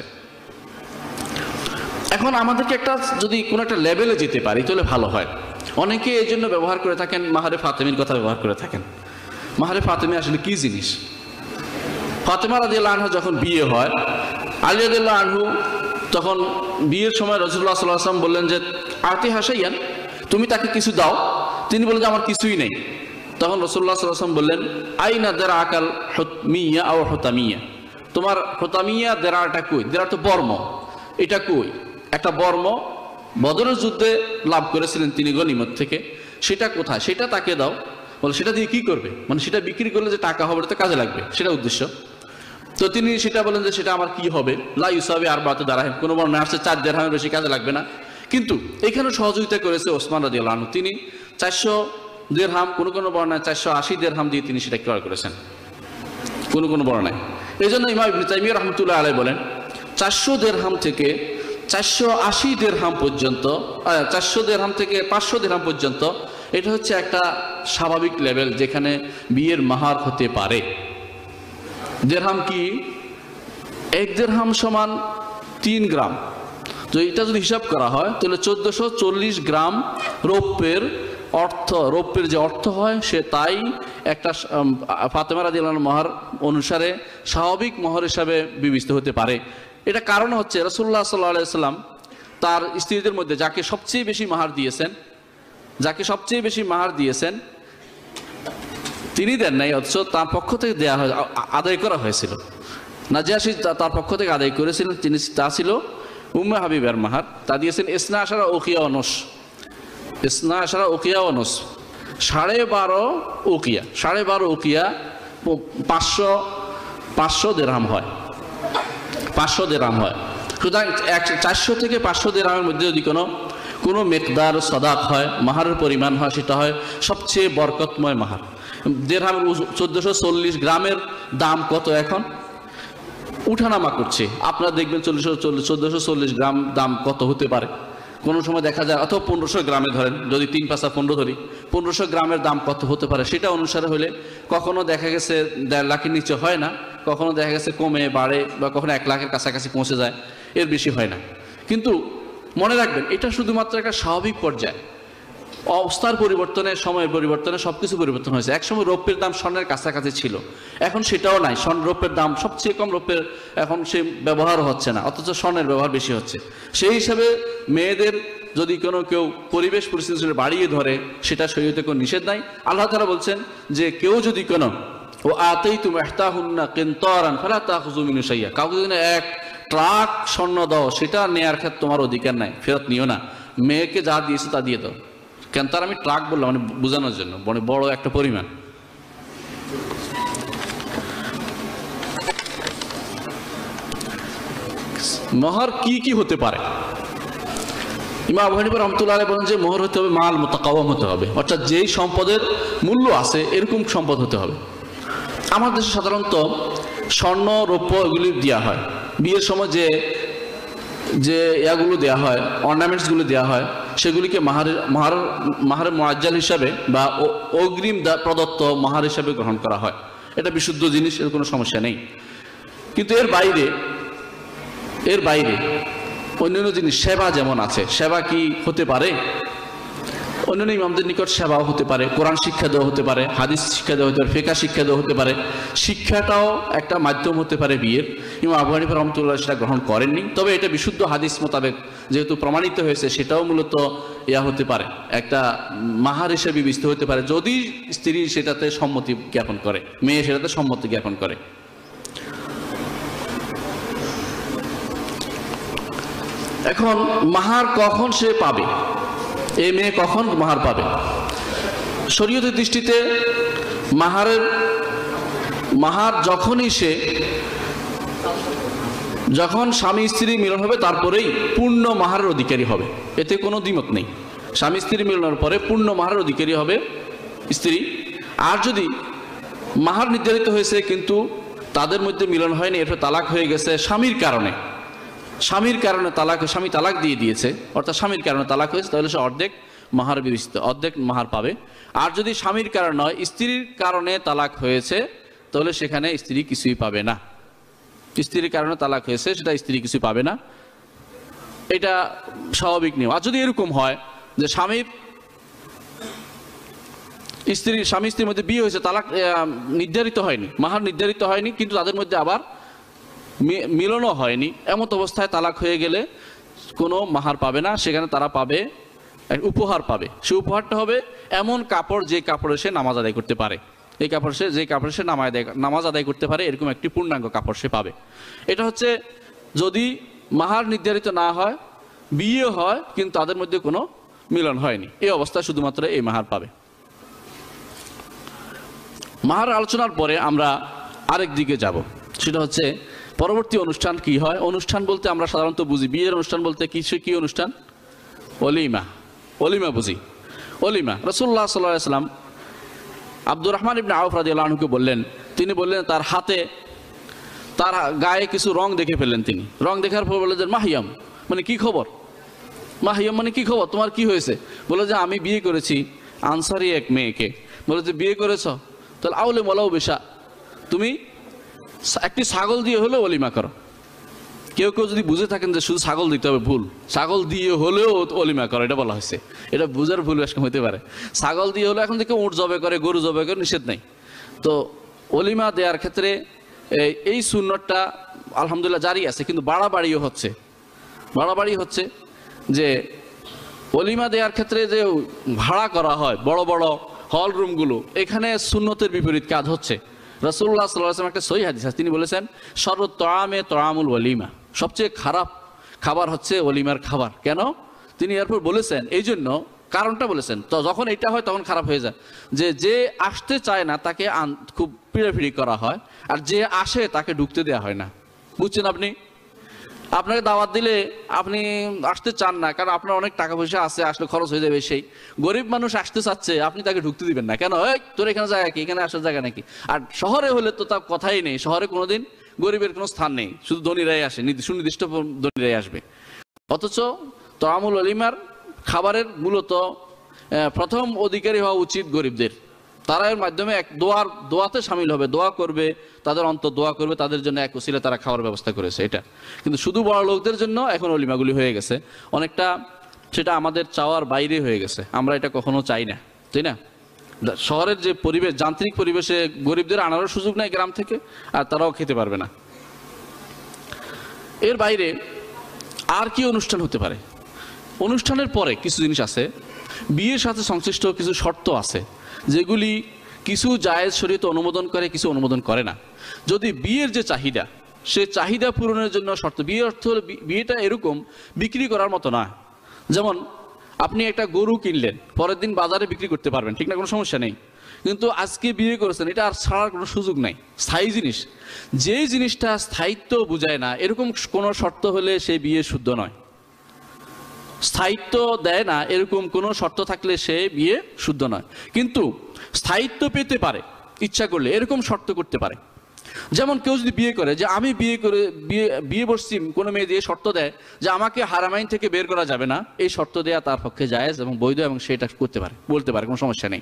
এখন আমাদেরকে একটা, যদি কোনো একটা লেভেলে যেতে পারি, তাহলে ভালো হয়। অনেকে এই জন্য ব্যবহার করে থাকেন, মাহারে ফাতেমির কথা ব্যবহার করে থাকেন। মাহারে ফাতেমি আসলে কি জিনিস? ফাতেমা রাদিয়াল্লাহু আনহা যখন বিয়ে হয়, আলী রাদিয়াল্লাহু আনহু তখন বিয়ের সময় রসুল্লাহ সাল্লাহ আসলাম বললেন যে আতি হাসাইয়ান, তুমি তাকে কিছু দাও। তিনি বললেন যে, আমার কিছুই নেই। তখন রসুল্লাহ সাল্লাহ আসলাম বললেন, আইনা দেরা আকাল মিয়া আও হতামিয়া? তোমার হতামিয়া দেরাটা কই? দেরা তো বর্ম। এটা কই? একটা বর্ম বদরের যুদ্ধে লাভ করেছিলেন তিনি গনিমত থেকে। সেটা কোথায়? সেটা তাকে দাও। বলে, সেটা দিয়ে কি করবে? মানে সেটা বিক্রি করলে যে টাকা হবে তো কাজে লাগবে। সেটা উদ্দেশ্য। তো তিনি সেটা বলেন যে সেটা আমার কি হবে? লা ইউসাবে আর বাতে দাঁড়ায় কোনো বর্ণনা আসছে চার দেড়হামের বেশি কাজে লাগবে না। কিন্তু এখানে সহযোগিতা করেছে ওসমান রাজি আল্লাহ তিনি চারশো দেড়হাম কোনো কোনো বর্ণায় চারশো আশি দেড়হাম দিয়ে তিনি সেটা ক্রয় করেছেন। কোনো কোনো বর্ণায় এই জন্য ইমাম ইবনে রহমতুল্লাহ আলাই বলেন, চারশো দেড়হাম থেকে চারশো আশি দেড়হাম পর্যন্ত চারশো দেড়হাম থেকে পাঁচশো দেড়হাম পর্যন্ত এটা হচ্ছে একটা স্বাভাবিক লেভেল যেখানে বিয়ের মাহার হতে পারে। দেড়হাম কি? এক দেড়হাম সমান তিন গ্রাম। তো এটা যদি হিসাব করা হয় তাহলে চোদ্দশো চল্লিশ গ্রাম রৌপ্যের অর্থ রৌপ্যের যে অর্থ হয় সে তাই একটা উম, ফাতেমা রাদিয়াল্লাহু মহার অনুসারে স্বাভাবিক মহর হিসাবে বিবেচিত হতে পারে। এটা কারণ হচ্ছে রসুল্লাহ সাল্লাহ সাল্লাম তার স্ত্রীদের মধ্যে যাকে সবচেয়ে বেশি মাহার দিয়েছেন যাকে সবচেয়ে বেশি মাহার দিয়েছেন তিনি দেন নাই, অথচ তার পক্ষ থেকে দেয়া হয় আদায় করা হয়েছিল। নাজিয়াসি তার পক্ষ থেকে আদায় করেছিলেন, তিনি তা ছিল উম্মে হাবিবের মাহার তা দিয়েছেন ইসনা আশারা ওকিয়া অনস ইসনা আশারা ওকিয়া অনস সাড়ে বারো ওকিয়া সাড়ে বারো ওকিয়া পাঁচশো পাঁচশো দেড়হাম হয়। পাঁচশো দেড়হাম হয়। সুতরাং এক, চারশো থেকে পাঁচশো দেড়হামের মধ্যে যদি কোনো কোনো মেকদার সদাক হয়, মাহারের পরিমাণ হয়, সেটা হয় সবচেয়ে বরকতময় মাহার। দেড়হামের চোদ্দোশো চল্লিশ গ্রামের দাম কত এখন? উঠানামা করছে। আপনারা দেখবেন চল্লিশশো চল্লিশ, চোদ্দোশো চল্লিশ গ্রাম দাম কত হতে পারে। কোনো সময় দেখা যায়, অথবা পনেরোশো গ্রামে ধরেন, যদি তিন পাঁচা পনেরো ধরি, পনেরোশো গ্রামের দাম কত হতে পারে? সেটা অনুসারে হলে কখনো দেখা গেছে দেড় লাখের নিচে হয় না, কখনো দেখা গেছে কমে, বাড়ে বা কখনো এক লাখের কাছাকাছি পৌঁছে যায়, এর বেশি হয় না। কিন্তু মনে রাখবেন, এটা শুধুমাত্র একটা স্বাভাবিক পর্যায়। অবস্থার পরিবর্তনে, সময়ের পরিবর্তনে সব কিছু পরিবর্তন হয়েছে। একসময় রৌপ্যের দাম স্বর্ণের কাছাকাছি ছিল। এখন সেটাও নাই। স্বর্ণ রৌপ্যের দাম সবচেয়ে কম রৌপ্যের এখন সে ব্যবহার হচ্ছে না, অথচ স্বর্ণের ব্যবহার বেশি হচ্ছে। সেই হিসাবে মেয়েদের যদি কোনো কেউ পরিবেশ পরিস্থিতি বাড়িয়ে ধরে, সেটা শরীয়তে কোনো নিষেধ নাই। আল্লাহ তারা বলছেন যে, কেউ যদি কোনো, ও আতেই তুমি এহতাহুন্না কেন্তরান ফেলা তাহুজুমিনু সাইয়া কাউকে যদি এক ট্রাক স্বর্ণ দাও, সেটা নেয়ার ক্ষেত্রে তোমার অধিকার নাই, ফেরত নিও না। মেয়েকে যা দিয়েছে তা দিয়ে দাও। কেন তার আমি ট্রাক বললাম মানে বোঝানোর জন্য মানে বড় একটা পরিমাণ। মহর কি কি হতে পারে? ইমা আবু রহমতুল্লাহ বলেন যে, মোহর হতে হবে মাল, মোতাকাওয়াম হতে হবে। অর্থাৎ যেই সম্পদের মূল্য আছে, এরকম সম্পদ হতে হবে। আমাদের দেশে সাধারণত স্বর্ণ, রৌপ্য এগুলি দেওয়া হয়। বিয়ের সময় যে যে ইয়াগুলো দেওয়া হয় অর্নামেন্টসগুলো দেওয়া হয়, সেগুলিকে মাহারের মাহার মাহারের মোয়াজ্জাল হিসাবে বা অগ্রিম প্রদত্ত মাহার হিসাবে গ্রহণ করা হয়। এটা বিশুদ্ধ জিনিস, এর কোনো সমস্যা নেই। কিন্তু এর বাইরে এর বাইরে অন্যান্য জিনিস, সেবা যেমন আছে, সেবা কি হতে পারে? অন্যান্য ইমামদের নিকট সেবাও হতে পারে, কোরআন শিক্ষা দেওয়া হতে পারে, হাদিস শিক্ষা দেওয়া হতে পারে, ফেকা শিক্ষা দেওয়া হতে পারে, শিক্ষাটাও একটা মাধ্যম হতে পারে বিয়ের। ইমাম আবু হানিফা রহমতুল্লাহ সেটা গ্রহণ করেননি, তবে এটা বিশুদ্ধ হাদিস মোতাবেক যেহেতু প্রমাণিত হয়েছে, সেটাও মূলত ইয়া হতে পারে, একটা মাহার হিসেবে বিবেচিত হতে পারে, যদি স্ত্রী সেটাতে সম্মতি জ্ঞাপন করে, মেয়ে সেটাতে সম্মতি জ্ঞাপন করে। এখন, মাহার কখন সে পাবে? এই মেয়ে কখন মাহার পাবে? শরীয়তের দৃষ্টিতে মাহারের, মাহার যখনই সে, যখন স্বামী স্ত্রী মিলন হবে, তারপরেই পূর্ণ মাহারের অধিকারী হবে। এতে কোনো দ্বিমত নেই। স্বামী স্ত্রী মিলনের পরে পূর্ণ মাহারের অধিকারী হবে স্ত্রী। আর যদি মাহার নির্ধারিত হয়েছে, কিন্তু তাদের মধ্যে মিলন হয়নি, এরপর তালাক হয়ে গেছে স্বামীর কারণে স্বামীর কারণে তালাক, স্বামী তালাক দিয়ে দিয়েছে, অর্থাৎ স্বামীর কারণে তালাক হয়েছে, তাহলে সে অর্ধেক মাহার বিবেচিত, অর্ধেক মাহার পাবে। আর যদি স্বামীর কারণে নয়, স্ত্রীর কারণে তালাক হয়েছে, তাহলে সেখানে স্ত্রী কিছুই পাবে না। স্ত্রীর কারণে তালাক হয়েছে, সেটা স্ত্রী কিছু পাবে না। এটা স্বাভাবিক নিয়ম। আর যদি এরকম হয় যে স্বামীর স্ত্রী, স্বামী স্ত্রীর মধ্যে বিয়ে হয়েছে, তালাক নির্ধারিত হয়নি, মাহার নির্ধারিত হয়নি, কিন্তু তাদের মধ্যে আবার মিলনও হয়নি। এমত অবস্থায় তালাক হয়ে গেলে কোনো মাহার পাবে না। সেখানে তারা পাবে উপহার পাবে। সে উপহারটা হবে এমন কাপড় যে কাপড়ে সে নামাজ আদায় করতে পারে। এই কাপড় সে, যে কাপড়ে সে নামাজ আদায় নামাজ আদায় করতে পারে, এরকম একটি পূর্ণাঙ্গ কাপড় সে পাবে। এটা হচ্ছে যদি মাহার নির্ধারিত না হয়, বিয়ে হয়, কিন্তু তাদের মধ্যে কোনো মিলন হয়নি। এই অবস্থায় শুধুমাত্র এই মাহার পাবে। মাহার আলোচনার পরে আমরা আরেক দিকে যাব। সেটা হচ্ছে পরবর্তী অনুষ্ঠান কি হয়? অনুষ্ঠান বলতে আমরা সাধারণত বুঝি। বিয়ের অনুষ্ঠান বলতে কি কি অনুষ্ঠান? অলিমা। অলিমা বুঝি। অলিমা। রসুল্লাহ সাল্লাহ সাল্লাম আব্দুর রহমান ইবনে আউফ রাজি আল্লাহকে বললেন, তিনি বললেন, তার হাতে, তার গায়ে কিছু রং দেখে ফেললেন তিনি। রং দেখার পর বললেন মাহিয়াম মানে কি খবর? মাহিয়াম মানে কি খবর? তোমার কি হয়েছে? বলে যে, আমি বিয়ে করেছি আনসারি এক মেয়েকে। বলে যে, বিয়ে করেছ? তাহলে আউলে বলাও বেশা। তুমি একটি ছাগল দিয়ে হলেও অলিমা করো। কেউ কেউ যদি বুঝে থাকেন যে শুধু ছাগল দিতে হবে, ভুল। ছাগল দিয়ে হলেও অলিমা করো, এটা বলা হয়েছে। এটা বুঝার ভুল এরকম হতে পারে। ছাগল দিয়ে হলে এখন থেকে উঁট জবে করে, গরু জবে করে, নিষেধ নেই। তো অলিমা দেওয়ার ক্ষেত্রে এই- এই সুন্নতটা আলহামদুলিল্লাহ জারি আছে, কিন্তু বাড়াবাড়িও হচ্ছে। বাড়াবাড়ি হচ্ছে যে অলিমা দেওয়ার ক্ষেত্রে যে ভাড়া করা হয়, বড় বড় হল রুমগুলো, এখানে সুন্নতের বিপরীত কাজ হচ্ছে। রসুল্লাহ সাল্লাম একটা সই হাদিস তিনি বলেছেন সর্ব তরামে তরামুল ওলিমা সবচেয়ে খারাপ খাবার হচ্ছে ওলিমার খাবার। কেন? তিনি এরপর বলেছেন এই জন্য কারণটা বলেছেন। তো যখন এটা হয় তখন খারাপ হয়ে যায়। যে যে আসতে চায় না তাকে খুব পিড়াপিড়ি করা হয়, আর যে আসে তাকে ঢুকতে দেওয়া হয় না। বুঝছেন আপনি? আপনাকে দাওয়াত দিলে আপনি আসতে চান না, কারণ আপনার অনেক টাকা পয়সা আছে, আসলে খরচ হয়ে যাবে সেই। গরিব মানুষ আসতে চাচ্ছে, আপনি তাকে ঢুকতে দিবেন না। কেন? এই, তোর এখানে জায়গা কি? এখানে আসার জায়গা নাকি? আর শহরে হলে তো তার কথাই নেই। শহরে কোনোদিন গরিবের কোনো স্থান নেই। শুধু ধনীরাই আসে, নির্দি- সুনির্দিষ্ট ধনীরাই আসবে। অথচ তরামুল অলিমার খাবারের মূলত প্রথম অধিকারী হওয়া উচিত গরিবদের। তারা এর মাধ্যমে এক দোয়ার, দোয়াতে সামিল হবে, দোয়া করবে, তাদের অন্তর দোয়া করবে, তাদের জন্য এক উসিলে তারা খাওয়ার ব্যবস্থা করেছে, এটা। কিন্তু শুধু বড় লোকদের জন্য এখন অলিমাগুলি হয়ে গেছে। অনেকটা সেটা আমাদের চাওয়ার বাইরে হয়ে গেছে, আমরা এটা কখনো চাই না, তাই না? শহরের যে পরিবেশ, যান্ত্রিক পরিবেশে গরিবদের আনারও সুযোগ নেই গ্রাম থেকে, আর তারাও খেতে পারবে না। এর বাইরে আর কি অনুষ্ঠান হতে পারে? অনুষ্ঠানের পরে কিছু জিনিস আছে, বিয়ের সাথে সংশ্লিষ্ট কিছু শর্ত আছে। যেগুলি কিছু জায়েজ শরীয়তে অনুমোদন করে, কিছু অনুমোদন করে না। যদি বিয়ের যে চাহিদা, সে চাহিদা পূরণের জন্য শর্ত, বিয়ে অর্থ হলো বিয়েটা এরকম, বিক্রি করার মতো না। যেমন, আপনি একটা গরু কিনলেন, পরের দিন বাজারে বিক্রি করতে পারবেন, ঠিক না? কোনো সমস্যা নেই। কিন্তু আজকে বিয়ে করেছেন, এটা আর ছাড়ার কোনো সুযোগ নাই। স্থায়ী জিনিস। যেই জিনিসটা স্থায়িত্ব বোঝায় না, এরকম কোনো শর্ত হলে সে বিয়ে শুদ্ধ নয়। স্থায়িত্ব দেয় না, এরকম কোনো শর্ত থাকলে সে বিয়ে শুদ্ধ নয়। কিন্তু স্থায়িত্ব পেতে পারে, ইচ্ছা করলে এরকম শর্ত করতে পারে। যেমন কেউ যদি বিয়ে করে যে আমি বিয়ে করে, বিয়ে বিয়ে বসছি, কোনো মেয়ে দিয়ে শর্ত দেয় যে আমাকে হারামাইন থেকে বের করা যাবে না, এই শর্ত দেয়া তার পক্ষে জায়েজ এবং বৈধ এবং সেটা করতে পারে, বলতে পারে, কোনো সমস্যা নেই।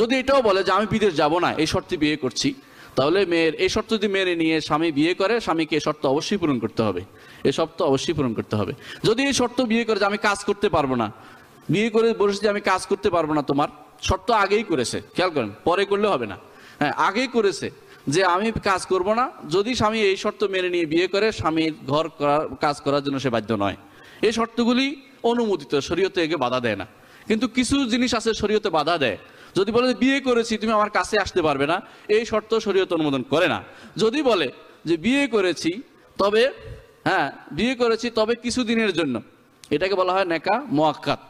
যদি এটাও বলে যে আমি বিদেশ যাব না, এই শর্তে বিয়ে করছি তাহলে মেয়ের, এই শর্ত যদি মেনে নিয়ে স্বামী বিয়ে করে, স্বামীকে এই শর্ত অবশ্যই পূরণ করতে হবে। এই শর্ত অবশ্যই পূরণ করতে হবে। যদি এই শর্ত বিয়ে করে যে আমি কাজ করতে পারব না, বিয়ে করে বলেছে যে আমি কাজ করতে পারব না তোমার, শর্ত আগেই করেছে, খেয়াল করেন, পরে করলে হবে না। হ্যাঁ আগেই করেছে যে আমি কাজ করব না, যদি স্বামী এই শর্ত মেনে নিয়ে বিয়ে করে, স্বামীর ঘর করার কাজ করার জন্য সে বাধ্য নয়। এই শর্তগুলি অনুমোদিত, শরীয়তে একে বাধা দেয় না। কিন্তু কিছু জিনিস আছে শরীয়তে বাধা দেয়। যদি বলে বিয়ে করেছি, তুমি আমার কাছে আসতে পারবে না, এই শর্ত শরীয়ত অনুমোদন করে না। যদি বলে যে বিয়ে করেছি, তবে হ্যাঁ বিয়ে করেছি, তবে কিছু দিনের জন্য, এটাকে বলা হয় নেকা মোয়াক্কাত।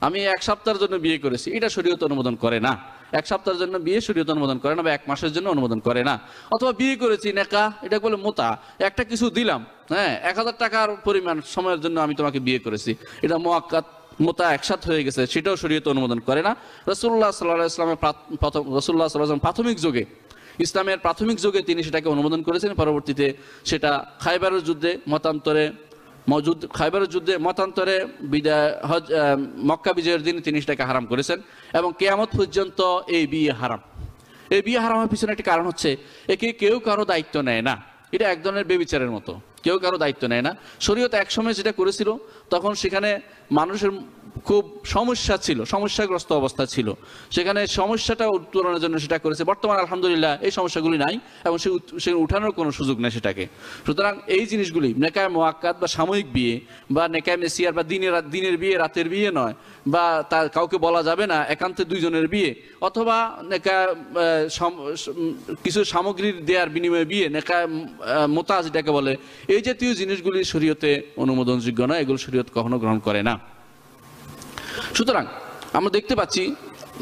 আমি এক সপ্তাহের জন্য বিয়ে করেছি, এটা শরীয়ত অনুমোদন করে না। এক সপ্তাহের জন্য বিয়ে শরীয়ত অনুমোদন করে না বা এক মাসের জন্য অনুমোদন করে না। অথবা বিয়ে করেছি, নেকা এটা বলে মোতা। একটা কিছু দিলাম হ্যাঁ এক হাজার টাকার পরিমাণ সময়ের জন্য আমি তোমাকে বিয়ে করেছি। এটা মোয়াক্কাত। মোতা একসাথ হয়ে গেছে, সেটাও শরীয়ত অনুমোদন করে না। রসুল্লাহ সাল্লাহ ইসলামের প্রথম রসুল্লাহ সাল্লাহ প্রাথমিক যুগে, ইসলামের প্রাথমিক যুগে তিনি সেটাকে অনুমোদন করেছেন। পরবর্তীতে সেটা খাইবারের যুদ্ধে মতান্তরে মজুদ খাইবারের যুদ্ধে মতান্তরে বিদায় হজ মক্কা বিজয়ের দিন তিনি সেটাকে হারাম করেছেন এবং কেয়ামত পর্যন্ত এই বিয়ে হারাম। এই বিয়ে হারামের পিছনে একটি কারণ হচ্ছে, একে কেউ কারও দায়িত্ব নেয় না। এটা এক ধরনের বেবিচারের মতো। কেউ কারও দায়িত্ব নেয় না। শরীয়ত একসময় যেটা করেছিল তখন সেখানে মানুষের খুব সমস্যা ছিল, সমস্যাগ্রস্ত অবস্থা ছিল। সেখানে সমস্যাটা উত্তরণের জন্য সেটা করেছে। বর্তমানে আলহামদুলিল্লাহ এই সমস্যাগুলি নাই এবং সে উত- সে উঠানোর কোনো সুযোগ নেই সেটাকে। সুতরাং এই জিনিসগুলি নেকায় মোয়াক্কাত বা সাময়িক বিয়ে বা নেকায় মেসিয়ার বা দিনের দিনের বিয়ে, রাতের বিয়ে নয় বা তার কাউকে বলা যাবে না, একান্তে দুইজনের বিয়ে অথবা নেকা কিছু সামগ্রীর দেওয়ার বিনিময়ে বিয়ে নেকা মোতা যেটাকে বলে, এই জাতীয় জিনিসগুলি শরীয়তে অনুমোদনযোগ্য নয়, এগুলো শরীয়ত কখনো গ্রহণ করে না। সুতরাং আমরা দেখতে পাচ্ছি,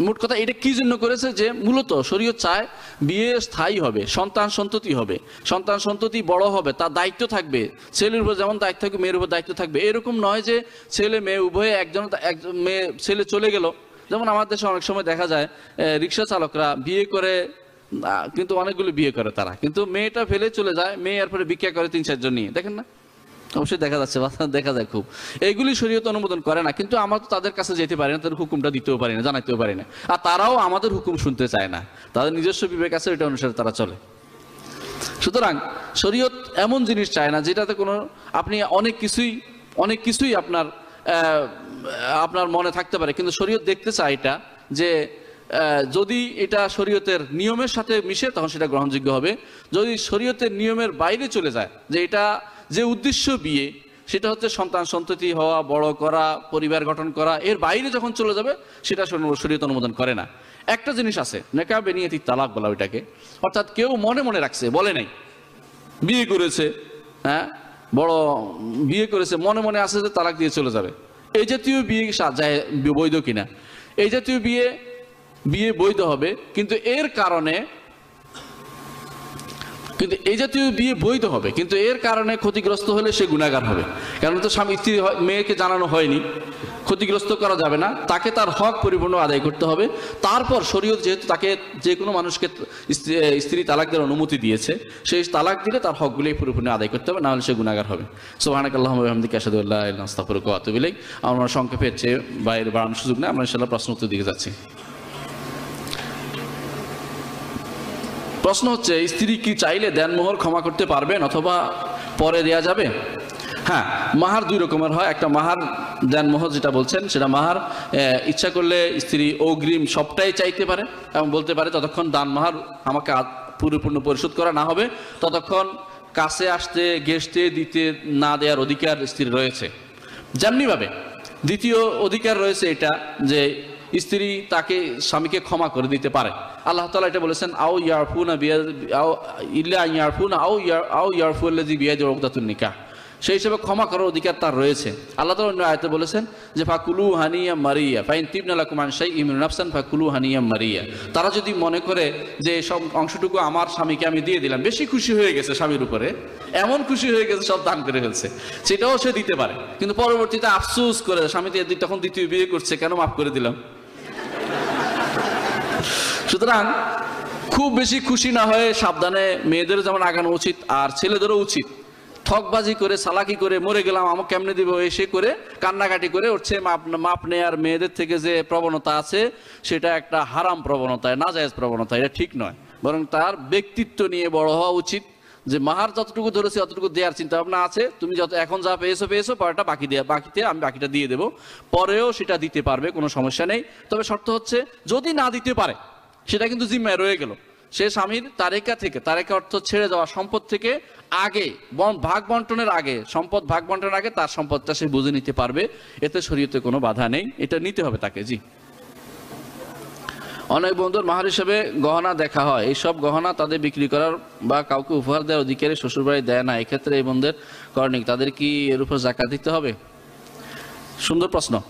মোট কথা এটা কি জন্য করেছে যে মূলত শরীয়ত চায় বিয়ে স্থায়ী হবে, সন্তান সন্ততি হবে। সন্তান সন্ততি বড় হবে, তার দায়িত্ব থাকবে, ছেলের উপর যেমন দায়িত্ব থাকবে, মেয়ের উপর দায়িত্ব থাকবে। এরকম নয় যে ছেলে মেয়ে উভয়ে একজন একজন মেয়ে ছেলে চলে গেল। যেমন আমাদের দেশে অনেক সময় দেখা যায় রিক্সা চালকরা বিয়ে করে কিন্তু অনেকগুলো বিয়ে করে তারা। কিন্তু মেয়েটা ফেলে চলে যায়, মেয়ে এরপরে ভিক্ষা করে তিন চারজন নিয়ে। দেখেন না? অবশ্যই দেখা যাচ্ছে দেখা যায় খুব। এইগুলি শরীয়ত অনুমোদন করে না, কিন্তু আমরা তো তাদের কাছে যেতে পারি না, তাদের হুকুমটা দিতেও পারি না, জানাইতেও পারি না। আর তারাও আমাদের হুকুম শুনতে চায় না। তাদের নিজস্ব বিবেক আছে, ওইটা অনুসারে তারা চলে। সুতরাং শরীয়ত এমন জিনিস চায় না, যেটাতে কোনো, আপনি অনেক কিছুই অনেক কিছুই আপনার আপনার মনে থাকতে পারে। কিন্তু শরীয়ত দেখতে চায় এটা, যে যদি এটা শরীয়তের নিয়মের সাথে মিশে, তখন সেটা গ্রহণযোগ্য হবে। যদি শরীয়তের নিয়মের বাইরে চলে যায়, যে এটা যে উদ্দেশ্য বিয়ে, সেটা হচ্ছে সন্তান সন্ততি হওয়া, বড় করা, পরিবার গঠন করা, এর বাইরে যখন চলে যাবে, সেটা শরীয়ত- অনুমোদন করে না। একটা জিনিস আছে নেকা বেনিয়তি তালাক বলা ওইটাকে। অর্থাৎ কেউ মনে মনে রাখছে, বলে নাই। বিয়ে করেছে হ্যাঁ? বড় বিয়ে করেছে, মনে মনে আছে যে তালাক দিয়ে চলে যাবে। এই জাতীয় বিয়ে যায় বৈধ কিনা? এই জাতীয় বিয়ে বিয়ে বৈধ হবে, কিন্তু এর কারণে কিন্তু এই জাতীয় বিয়ে বৈধ হবে, কিন্তু এর কারণে ক্ষতিগ্রস্ত হলে সে গুণাগার হবে। কারণ তো স্বামী, স্ত্রী মেয়েকে জানানো হয়নি। ক্ষতিগ্রস্ত করা যাবে না। তাকে তার হক পরিপূর্ণ আদায় করতে হবে। তারপর শরীয়ত যেহেতু তাকে যে কোনো মানুষকে স্ত্রী তালাক দেওয়ার অনুমতি দিয়েছে, সেই তালাক দিলে তার হকগুলি পরিপূর্ণ আদায় করতে হবে, নাহলে সে গুণাগার হবে। সোহানাক আল্লাহ আহমদিকে আসাদুল্লাহ নাস্তাফর কোয়াতবিলাই আমরা সংক্ষেপে চেয়ে বাইরে বাড়ানোর সুযোগ নেই। আমরা ইনশাল্লাহ প্রশ্ন উত্তর দিকে যাচ্ছি। প্রশ্ন হচ্ছে স্ত্রী কি চাইলে দেনমোহর ক্ষমা করতে পারবেন অথবা পরে দেয়া যাবে? হ্যাঁ মাহার দুই রকমের হয়। একটা মাহার দেনমোহর যেটা বলছেন, সেটা মাহার ইচ্ছা করলে স্ত্রী অগ্রিম সবটাই চাইতে পারে এবং বলতে পারে, ততক্ষণ দান মাহার আমাকে পুরোপূর্ণ পরিশোধ করা না হবে। ততক্ষণ কাছে আসতে, গেস্টে দিতে না দেওয়ার অধিকার স্ত্রীর রয়েছে। যেমনিভাবে দ্বিতীয় অধিকার রয়েছে এটা যে, স্ত্রী তাকে স্বামীকে ক্ষমা করে দিতে পারে। আল্লাহ তালা এটা বলেছেন, আও ইয়ারফুনা বিয়া আও ইল্লা ইয়ারফুনা, আও ইয়ার, আও ইয়ারফুল্লাজি বিয়াদি রক্তাতুন নিকাহ। সেই হিসেবে ক্ষমা করার অধিকার তার রয়েছে। আল্লাহ তালা অন্য আয়তে বলেছেন যে, ফাকুলু হানিয়া মারিয়া, ফাইন তিবনালা কুমান শাই ইমিন নাফসান, ফাকুলু হানিয়া মারিয়া। তারা যদি মনে করে যে, সব অংশটুকু আমার স্বামীকে আমি দিয়ে দিলাম, বেশি খুশি হয়ে গেছে স্বামীর উপরে, এমন খুশি হয়ে গেছে, সব দান করে ফেলছে। সেটাও সে দিতে পারে। কিন্তু পরবর্তীতে আফসুস করে, স্বামী তখন দ্বিতীয় বিয়ে করছে, কেন মাফ করে দিলাম? সুতরাং খুব বেশি খুশি না হয়ে সাবধানে মেয়েদের যেমন আগানো উচিত আর ছেলেদেরও উচিত। ঠকবাজি করে সালাকি করে, মরে গেলাম, আমাকে কেমনে দিব এসে করে কান্নাকাটি করে উঠছে। মাপ মাপ নেয়ার মেয়েদের থেকে যে প্রবণতা আছে, সেটা একটা হারাম প্রবণতা না জায়েজ প্রবণতা, এটা ঠিক নয়। বরং তার ব্যক্তিত্ব নিয়ে বড় হওয়া উচিত যে মাহার যতটুকু ধরেছে, অতটুকু দেওয়ার চিন্তা ভাবনা আছে। তুমি যত, এখন যা পেয়েছ পেয়েছ পরেটা বাকি দেওয়া বাকিতে আমি বাকিটা দিয়ে দেবো। পরেও সেটা দিতে পারবে, কোনো সমস্যা নেই। তবে শর্ত হচ্ছে, যদি না দিতে পারে সেটা কিন্তু জিম্মায় রয়ে গেল। সে স্বামীর তারেকা থেকে, তারেকা অর্থ ছেড়ে যাওয়া সম্পদ থেকে আগে ভাগ বন্টনের আগে, সম্পদ ভাগ বন্টনের আগে তার সম্পদটা সে বুঝে নিতে পারবে। এতে শরীয়তে কোনো বাধা নেই। এটা নিতে হবে তাকে, জি। অনেক বন্ধুর মাহার হিসেবে গহনা দেখা হয়। এইসব গহনা তাদের বিক্রি করার বা কাউকে উপহার দেওয়ার অধিকারে শ্বশুরবাড়ি দেয় না। এক্ষেত্রে এই বন্ধুদের করণিক তাদের কি এর উপর জাকাত দিতে হবে? সুন্দর প্রশ্ন।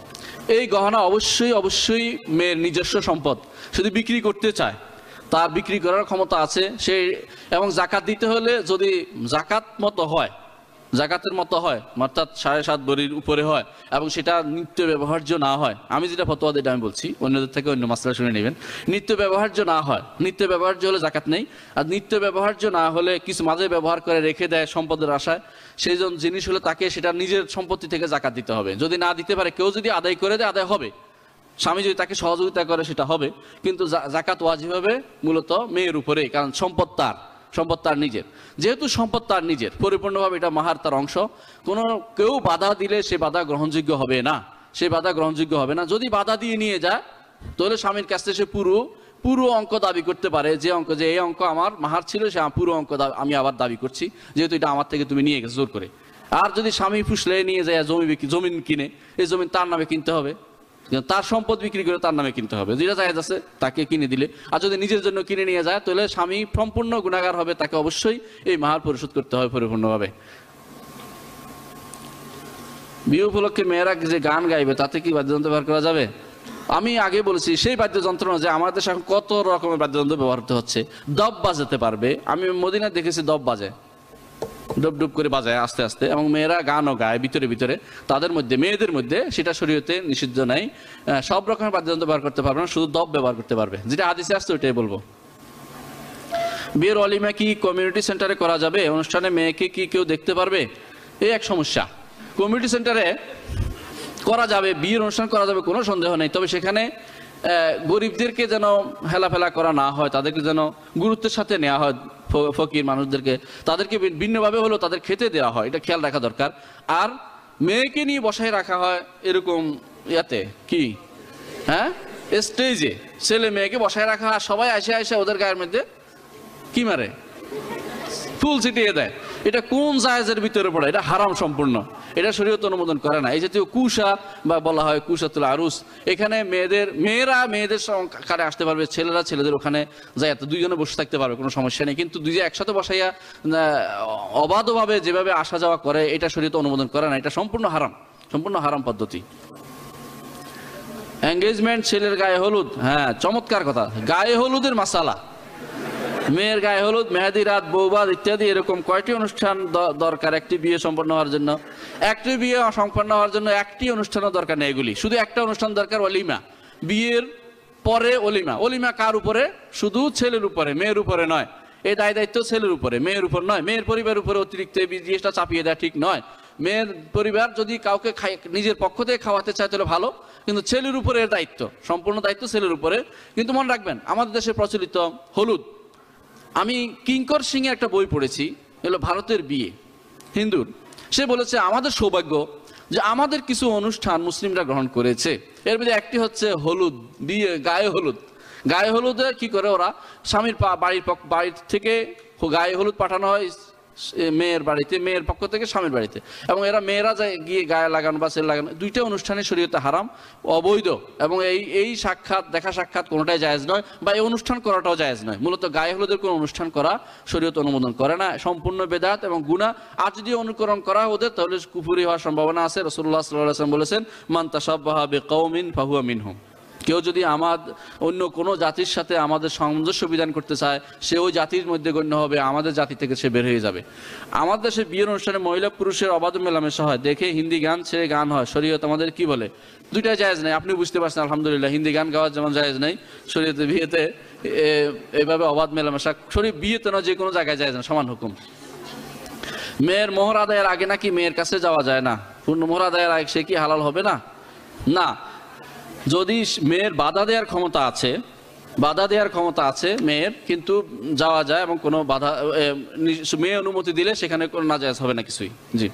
এই গহনা অবশ্যই অবশ্যই মেয়ের নিজস্ব সম্পদ। যদি বিক্রি করতে চায়, তার বিক্রি করার ক্ষমতা আছে, সে এবং জাকাত দিতে হলে যদি জাকাত মতো হয় জাকাতের মতো হয়, অর্থাৎ সাড়ে সাত বড়ির উপরে হয়, এবং সেটা নিত্য ব্যবহার্য না হয়। আমি যেটা ফতোয়া দিটা আমি বলছি, অন্যদের থেকে অন্য মাসলা শুনে নেবেন। নিত্য ব্যবহার্য না হয়। নিত্য ব্যবহার্য হলে জাকাত নেই, আর নিত্য ব্যবহার্য না হলে কিছু মাঝে ব্যবহার করে রেখে দেয় সম্পদের আশায়। সেই জন জিনিস হলে তাকে সেটা নিজের সম্পত্তি থেকে জাকাত দিতে হবে। যদি না দিতে পারে, কেউ যদি আদায় করে দেয়, আদায় হবে। স্বামী যদি তাকে সহযোগিতা করে, সেটা হবে। কিন্তু জাকাত ওয়াজিব হবে মূলত মেয়ের উপরে কারণ সম্পদ তার। সম্পদ তার নিজের। যেহেতু সম্পদ তার নিজের, পরিপূর্ণভাবে এটা মাহার তার অংশ, কোনো কেউ বাধা দিলে সে বাধা গ্রহণযোগ্য হবে না। সে বাধা গ্রহণযোগ্য হবে না। যদি বাধা দিয়ে নিয়ে যায়, তাহলে স্বামীর কাছ থেকে সে পুরো পুরো অঙ্ক দাবি করতে পারে। যে অঙ্ক, যে এই অঙ্ক আমার, মাহার ছিল, সে পুরো অঙ্ক আমি আবার দাবি করছি। যেহেতু এটা আমার থেকে তুমি নিয়ে গেছো, জোর করে। আর যদি স্বামী ফুসলে নিয়ে যায়, জমি জমিন কিনে, এই জমিন তার নামে কিনতে হবে। তার সম্পদ বিক্রি করে তার নামে কিনতে হবে। যেটা জায়েজ আছে, তাকে কিনে দিলে। আর যদি নিজের জন্য কিনে নিয়ে যায়, তাহলে স্বামী সম্পূর্ণ গুণাগার হবে, তাকে অবশ্যই এই মাহার পরিশোধ করতে হবে পরিপূর্ণভাবে। বিয়ে উপলক্ষে মেয়েরা যে গান গাইবে, তাতে কি বাদ্যযন্ত্র ব্যবহার করা যাবে? আমি আগে বলেছি, সেই বাদ্যযন্ত্র যে আমাদের এখন কত রকমের বাদ্যযন্ত্র ব্যবহার হচ্ছে। দব বাজাতে পারবে। আমি মদিনায় দেখেছি দব বাজে। ডুব ডুব করে বাজায় আস্তে আস্তে এবং মেয়েরা গানও গায় ভিতরে ভিতরে। তাদের মধ্যে, মেয়েদের মধ্যে সেটা শরীয়তে নিষিদ্ধ নাই। সব রকমের বাদ্যযন্ত্র ব্যবহার করতে পারবে না, শুধু দব ব্যবহার করতে পারবে। যেটা আদিসে আসছে, ওইটাই বলব। বিয়ের অলিমা কি কমিউনিটি সেন্টারে করা যাবে? অনুষ্ঠানে মেয়েকে কি কেউ দেখতে পারবে? এই এক সমস্যা। কমিউনিটি সেন্টারে করা যাবে, বিয়ের অনুষ্ঠান করা যাবে, কোনো সন্দেহ নেই। তবে সেখানে গরিবদেরকে যেন হেলাফেলা করা না হয়, তাদেরকে যেন গুরুত্বের সাথে নেওয়া হয়। ফকির মানুষদেরকে, তাদেরকে ভিন্নভাবে হলেও তাদের খেতে দেওয়া হয়, এটা খেয়াল রাখা দরকার। আর মেয়েকে নিয়ে বসায় রাখা হয় এরকম ইয়াতে, কি? হ্যাঁ? স্টেজে, ছেলে মেয়েকে বসায় রাখা হয় সবাই আসে আসে ওদের গায়ের মধ্যে কি মারে? ফুল ছিটিয়ে দেয়। এটা কোন জায়েজের ভিতরে পড়ে? এটা হারাম সম্পূর্ণ। এটা শরীয়ত অনুমোদন করে না। এই জাতীয় কুশা বা বলা হয় কুশাতুল আরুস, এখানে মেয়েদের, মেয়েরা মেয়েদের কারে আসতে পারবে, ছেলেরা ছেলেদের ওখানে যায়, তো দুইজনে বসে থাকতে পারবে, কোনো সমস্যা নেই। কিন্তু দুই একসাথে বসাইয়া অবাধভাবে যেভাবে আসা যাওয়া করে, এটা শরীয়ত অনুমোদন করে না। এটা সম্পূর্ণ হারাম সম্পূর্ণ হারাম পদ্ধতি। এঙ্গেজমেন্ট ছেলের গায়ে হলুদ হ্যাঁ চমৎকার কথা। গায়ে হলুদের মাসালা। মেয়ের গায়ে হলুদ, মেহেদি, রাত বৌবাদ ইত্যাদি এরকম কয়টি অনুষ্ঠান দরকার? একটি বিয়ে সম্পন্ন হওয়ার জন্য। একটি বিয়ে সম্পন্ন হওয়ার জন্য একটি অনুষ্ঠানও দরকার নেই এগুলি। শুধু একটা অনুষ্ঠান দরকার, অলিমা। বিয়ের পরে অলিমা। অলিমা কার উপরে? শুধু ছেলের উপরে, মেয়ের উপরে নয়। এই দায় দায়িত্ব ছেলের উপরে, মেয়ের উপর নয়। মেয়ের পরিবারের উপরে অতিরিক্ত এই জিনিসটা চাপিয়ে দেওয়া ঠিক নয়। মেয়ের পরিবার যদি কাউকে নিজের পক্ষ থেকে খাওয়াতে চায় তাহলে ভালো, কিন্তু ছেলের উপরে এর দায়িত্ব। সম্পূর্ণ দায়িত্ব ছেলের উপরে। কিন্তু মনে রাখবেন, আমাদের দেশে প্রচলিত হলুদ আমি কিঙ্কর সিং এর একটা বই পড়েছি হলো ভারতের বিয়ে, হিন্দুর। সে বলেছে, আমাদের সৌভাগ্য যে আমাদের কিছু অনুষ্ঠান মুসলিমরা গ্রহণ করেছে। এর মধ্যে একটি হচ্ছে হলুদ বিয়ে গায়ে হলুদ। গায়ে হলুদে কি করে ওরা? স্বামীর পা- বাড়ির বাড়ির থেকে গায়ে হলুদ পাঠানো হয় মেয়ের বাড়িতে, মেয়ের পক্ষ থেকে স্বামীর বাড়িতে। এবং এরা মেয়েরা যায় গিয়ে গায়ে লাগানো বা সেল লাগানো, দুইটা অনুষ্ঠানে শরীয়তে হারাম, অবৈধ। এবং এই এই সাক্ষাৎ, দেখা সাক্ষাৎ কোনোটাই জায়েজ নয় বা এই অনুষ্ঠান করাটাও জায়েজ নয়। মূলত গায়ে হলুদের কোনো অনুষ্ঠান করা শরীয়ত অনুমোদন করে না। সম্পূর্ণ বেদাত এবং গুণা আর যদি অনুকরণ করা ওদের, তাহলে কুফুরি হওয়ার সম্ভাবনা আছে। রসুল্লাহ সাল্লাম বলেছেন, মান তাসাব্বাহা বে কৌমিন ফাহুয়া মিনহুম। কেউ যদি আমার অন্য কোনো জাতির সাথে আমাদের সামঞ্জস্য বিধান করতে চায়, সে ওই জাতির মধ্যে গণ্য হবে, আমাদের জাতি থেকে সে বের হয়ে যাবে। আমাদের দেশে বিয়ের অনুষ্ঠানে মহিলা পুরুষের অবাধ মেলামেশা হয়। দেখে হিন্দি গান ছেড়ে গান হয়। শরীয়ত আমাদের কি বলে? দুইটা জায়েজ নেই, আপনি বুঝতে পারছেন, আলহামদুলিল্লাহ, হিন্দি গান গাওয়ার যেমন জায়েজ নেই, শরীয়তে বিয়েতে এভাবে অবাধ মেলামেশা। শরীর বিয়েতে না, যে কোনো জায়গায় জায়েজ না সমান হুকুম। মেয়ের মোহর আদায়ের আগে নাকি মেয়ের কাছে যাওয়া যায় না? পূর্ণ মোহর আদায়ের আগে সে কি হালাল হবে না? না যদি মেয়ের বাধা দেওয়ার ক্ষমতা আছে, বাধা দেওয়ার ক্ষমতা আছে মেয়ের, কিন্তু যাওয়া যায় এবং কোনো বাধা মেয়ে অনুমতি দিলে সেখানে কোনো নাজায়জ হবে না কিছুই। জি।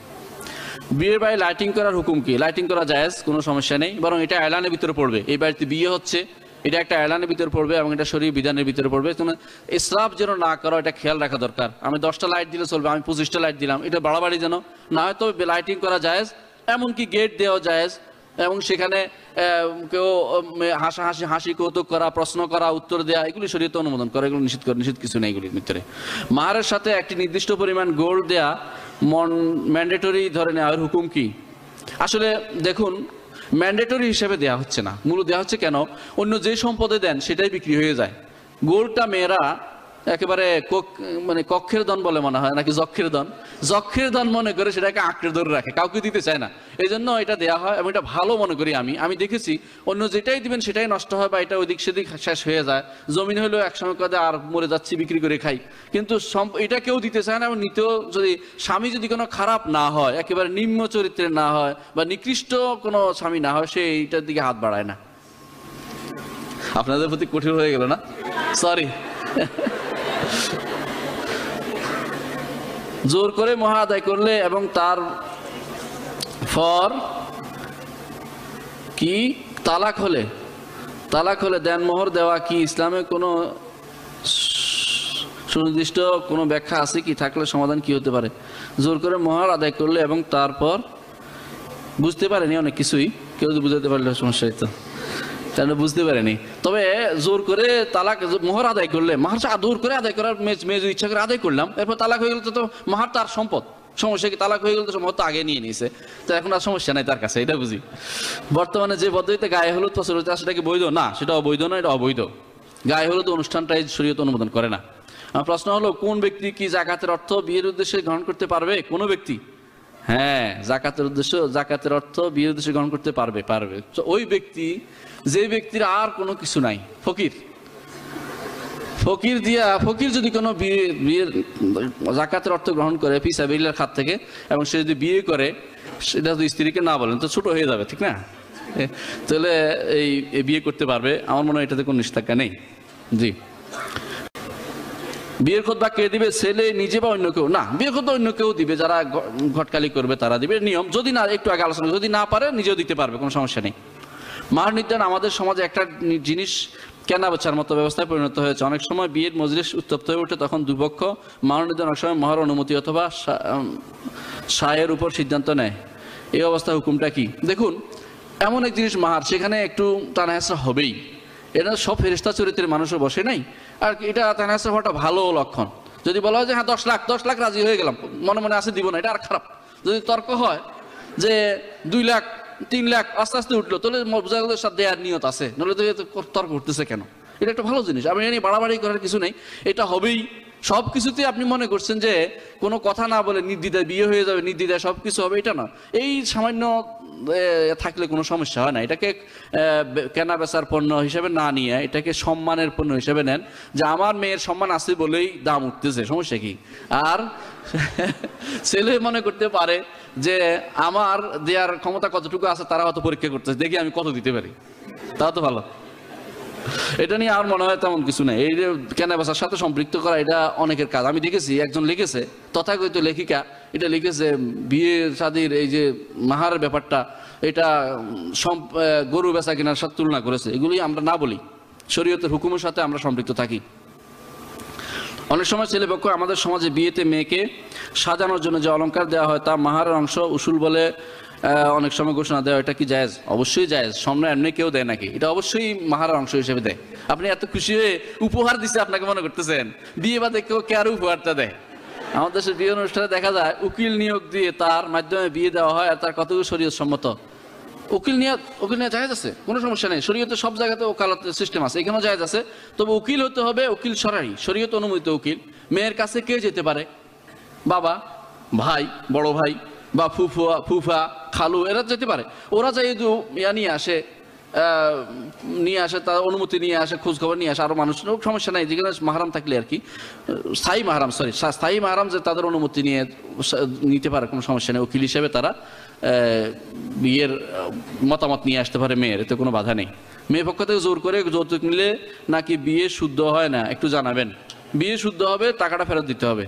বিয়ের বাড়ি লাইটিং করার হুকুম কি? লাইটিং করা জায়েজ, কোনো সমস্যা নেই। বরং এটা এলানের ভিতরে পড়বে। এই বাড়িতে বিয়ে হচ্ছে, এটা একটা এলানের ভিতরে পড়বে এবং এটা শরীর বিধানের ভিতরে পড়বে। ইসরাফ যেন না করো, এটা খেয়াল রাখা দরকার। আমি দশটা লাইট দিলে চলবে, আমি পঁচিশটা লাইট দিলাম। এটা বাড়াবাড়ি যেন না হয়তো লাইটিং করা জায়েজ, এমনকি গেট দেওয়া জায়েজ। এবং সেখানে কেউ হাসাহাসি, হাসি, কৌতুক করা, প্রশ্ন করা, উত্তর দেওয়া এগুলি শরীয়তে অনুমোদন করা, এগুলো নিষিদ্ধ করে, নিষিদ্ধ কিছু নেই এগুলির ভিতরে। মাহারের সাথে একটি নির্দিষ্ট পরিমাণ গোল্ড দেয়া, মন ম্যান্ডেটরি ধরে নেওয়ার হুকুম কি? আসলে দেখুন ম্যান্ডেটরি হিসেবে দেয়া হচ্ছে না। মূলত দেওয়া হচ্ছে কেন? অন্য যে সম্পদে দেন, সেটাই বিক্রি হয়ে যায়। গোল্ডটা মেয়েরা একেবারে মানে কক্ষের দন বলে মনে হয়, নাকি যক্ষের দন? যক্ষের দন মনে করে সেটাকে আঁকড়ে ধরে রাখে, কাউকে দিতে চায় না। এই জন্য এটা দেওয়া হয় এবং এটা ভালো মনে করি আমি। আমি দেখেছি, অন্য যেটাই দিবেন সেটাই নষ্ট হয় বা এটা ওদিক সেদিক শেষ হয়ে যায়। জমিন হলেও একসময় কাদে আর মরে যাচ্ছি, বিক্রি করে খাই। কিন্তু এটা কেউ দিতে চায় না এবং নিতেও যদি স্বামী যদি কোনো খারাপ না হয়, একেবারে নিম্ন চরিত্রের না হয় বা নিকৃষ্ট কোনো স্বামী না হয়, সে এইটার দিকে হাত বাড়ায় না। আপনাদের প্রতি কঠিন হয়ে গেল না? সরি জোর করে মহা আদায় করলে এবং তার ফর কি? তালাক হলে। তালাক হলে দেনমোহর দেওয়া কি ইসলামে কোনো সুনির্দিষ্ট কোনো ব্যাখ্যা আছে কি? থাকলে সমাধান কি হতে পারে? জোর করে মহার আদায় করলে এবং তারপর বুঝতে পারেনি অনেক কিছুই। কেউ বুঝাতে পারলে সমস্যা হতো তাহলে বুঝতে পারেনি? তবে জোর করে তালাক মোহর আদায় করলে, মাহার জোর করে আদায় করার মেয়ে যদি ইচ্ছা করে আদায় করলাম, এরপর তালাক হয়ে গেলে তো তো মাহার তার সম্পদ। সমস্যা কি? তালাক হয়ে গেলে তো সম্ভবত আগে নিয়ে নিয়েছে। তো এখন আর সমস্যা নাই তার কাছে, এটা বুঝি। বর্তমানে যে পদ্ধতিতে গায়ে হলুদ আছে সেটা কি বৈধ? না, সেটা অবৈধ না এটা অবৈধ। গায়ে হলুদ অনুষ্ঠানটাই শরীয়ত অনুমোদন করে না। প্রশ্ন হলো, কোন ব্যক্তি কি জাকাতের অর্থ বিয়ের উদ্দেশ্যে গ্রহণ করতে পারবে? কোনো ব্যক্তি? হ্যাঁ জাকাতের উদ্দেশ্য জাকাতের অর্থ বিয়ের উদ্দেশ্যে গ্রহণ করতে পারবে পারবে। তো ওই ব্যক্তি যে ব্যক্তির আর কোনো কিছু নাই। ফকির। ফকির দিয়া ফকির যদি কোনো বিয়ে বিয়ের জাকাতের অর্থ গ্রহণ করে ফিসাবিল্লার খাত থেকে, এবং সে যদি বিয়ে করে, সেটা যদি স্ত্রীকে না বলেন, তো ছোট হয়ে যাবে, ঠিক না? তাহলে এই বিয়ে করতে পারবে। আমার মনে হয় এটাতে কোনো নিষেধাজ্ঞা নেই। জি। বিয়ের খোদবা কে দিবে? ছেলে নিজে বা অন্য কেউ? না, বিয়ের খোদবা অন্য কেউ দিবে। যারা ঘটকালি করবে, তারা দিবে। নিয়ম, যদি না একটু আগে আলোচনা, যদি না পারে, নিজেও দিতে পারবে, কোনো সমস্যা নেই। মার নির্ধারণ আমাদের সমাজে একটা জিনিস কেনা বেচার মতো ব্যবস্থায় পরিণত হয়েছে। অনেক সময় বিয়ের মজলিস উত্তপ্ত হয়ে ওঠে, তখন দুপক্ষ মার নির্ধারণ অনেক সময় মহার অনুমতি অথবা সায়ের উপর সিদ্ধান্ত নেয়। এই অবস্থা হুকুমটা কি? দেখুন, এমন এক জিনিস মাহার, সেখানে একটু টানাহেসা হবেই। এটা সব ফেরিস্তা চরিত্রের মানুষও বসে নাই। আর এটা টানাহেসা হওয়াটা ভালো লক্ষণ। যদি বলা হয় যে হ্যাঁ দশ লাখ দশ লাখ রাজি হয়ে গেলাম, মনে মনে আছে দিব না, এটা আর খারাপ। যদি তর্ক হয় যে, দুই লাখ তিন লাখ আস্তে আস্তে উঠল, তাহলে বোঝা সাথে দেওয়ার নিয়ত আছে। নাহলে তো তর্ক উঠতেছে কেন? এটা একটা ভালো জিনিস। আমি জানি বাড়াবাড়ি করার কিছু নেই। এটা হবেই। সব কিছুতে আপনি মনে করছেন যে কোনো কথা না বলে নির্দ্বিধায় বিয়ে হয়ে যাবে, নির্দ্বিধায় সব কিছু হবে, এটা না। এই সামান্য থাকলে কোনো সমস্যা হয় না। এটাকে কেনা বেচার পণ্য হিসেবে না নিয়ে, এটাকে সম্মানের পণ্য হিসেবে নেন, যে আমার মেয়ের সম্মান আছে বলেই দাম উঠতেছে। সমস্যা কি? আর (laughs) ছেলে মনে করতে পারে যে আমার দেওয়ার ক্ষমতা কতটুকু আছে, তারা হয়তো পরীক্ষা করতেছে। দেখি আমি কত দিতে পারি। তাও তো ভালো। এটা নিয়ে আর মনে হয় তেমন কিছু নেই। এই কেনা বেচার সাথে সম্পৃক্ত করা, এটা অনেকের কাজ। আমি দেখেছি, একজন লিখেছে, তথাকথিত লেখিকা, এটা লিখেছে বিয়ে শাদির এই যে মাহার ব্যাপারটা, এটা গরু বেচা কেনার সাথে তুলনা করেছে। এগুলি আমরা না বলি। শরীয়তের হুকুমের সাথে আমরা সম্পৃক্ত থাকি। অনেক সময় ছেলেপক্ষ আমাদের সমাজে বিয়েতে মেয়েকে সাজানোর জন্য যে অলংকার দেওয়া হয়, তা মাহারের অংশ, উসুল বলে অনেক সময় ঘোষণা দেওয়া এটা কি জায়েজ? অবশ্যই জায়েজ। সামনে এমনি কেউ দেয় নাকি? এটা অবশ্যই মাহারের অংশ হিসেবে দেয়। আপনি এত খুশি হয়ে উপহার দিছে আপনাকে মনে করতেছেন? বিয়ে বাদে কেউ কে আর উপহারটা দেয়? আমাদের দেশের বিয়ে অনুষ্ঠানে দেখা যায়, উকিল নিয়োগ দিয়ে তার মাধ্যমে বিয়ে দেওয়া হয় আর তার কতগুলো শরীয়ত সম্মত? উকিল নিয়ে উকিল নিয়ে জায়েজ আছে? কোনো সমস্যা নেই। শরীয়তে সব জায়গাতে ওকালত সিস্টেম আছে। এখানেও জায়েজ আছে। তবে উকিল হতে হবে উকিল সরাই। শরীয়ত অনুমোদিত উকিল। মেয়ের কাছে কে যেতে পারে? বাবা, ভাই, বড় ভাই বা ফুফুয়া, ফুফা, খালু, এরা যেতে পারে। ওরা দু ইয়া নিয়ে আসে নিয়ে আসে, তার অনুমতি নিয়ে আসে, খোঁজখবর নিয়ে আসে আরও মানুষ সমস্যা নাই, যেখানে মাহারাম থাকলে আর কি। স্থায়ী মাহারাম সরি স্থায়ী মাহারাম যে তাদের অনুমতি নিয়ে নিতে পারে, কোনো সমস্যা নেই। উকিল হিসেবে তারা বিয়ের মতামত নিয়ে আসতে পারে মেয়ের, এতে কোনো বাধা নেই। মেয়ে পক্ষ থেকে জোর করে যৌতুক নিলে নাকি বিয়ে শুদ্ধ হয় না, একটু জানাবেন। বিয়ে শুদ্ধ হবে, টাকাটা ফেরত দিতে হবে।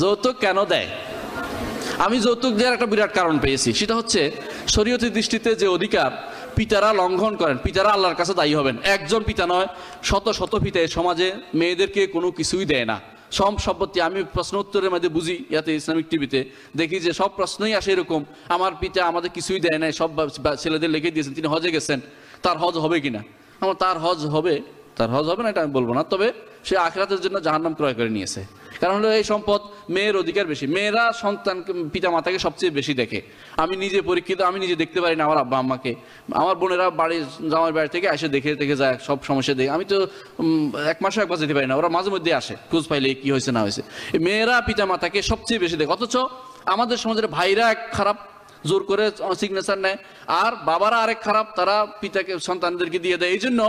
যৌতুক কেন দেয়? আমি যৌতুক দেওয়ার একটা বিরাট কারণ পেয়েছি। সেটা হচ্ছে, শরীয়তের দৃষ্টিতে যে অধিকার পিতারা লঙ্ঘন করেন, পিতারা আল্লাহর কাছে দায়ী হবেন। একজন পিতা নয়, শত শত পিতা সমাজে মেয়েদেরকে কোনো কিছুই দেয় না। সব সম্পত্তি, আমি প্রশ্ন উত্তরের মধ্যে বুঝি ইয়াতে ইসলামিক টিভিতে। দেখি যে সব প্রশ্নই আসে এরকম, আমার পিতা আমাদের কিছুই দেয় নাই, সব ছেলেদের লিখে দিয়েছেন, তিনি হজে গেছেন, তার হজ হবে কিনা? আমার তার হজ হবে, তার হজ হবে না এটা আমি বলব না, তবে সে আখরাতের জন্য জাহান্নাম ক্রয় করে নিয়েছে। কারণ হলো এই সম্পদ মেয়ের অধিকার বেশি। মেয়েরা সন্তান পিতা মাতাকে সবচেয়ে বেশি দেখে। আমি নিজে পরীক্ষিত, আমি নিজে দেখতে পারি না আমার আব্বা আম্মাকে। আমার বোনেরা বাড়ি জামার বাড়ি থেকে এসে দেখে দেখে যায়, সব সমস্যা দেখে। আমি তো এক মাসে একবার যেতে পারি না। ওরা মাঝে মধ্যে আসে, খোঁজ পাইলে কি হয়েছে না হয়েছে। মেয়েরা পিতা মাতাকে সবচেয়ে বেশি দেখে। অথচ আমাদের সমাজের ভাইরা এক খারাপ, জোর করে সিগনেচার নেয়। আর বাবারা আরেক খারাপ, তারা পিতাকে, সন্তানদেরকে দিয়ে দেয়। এই জন্য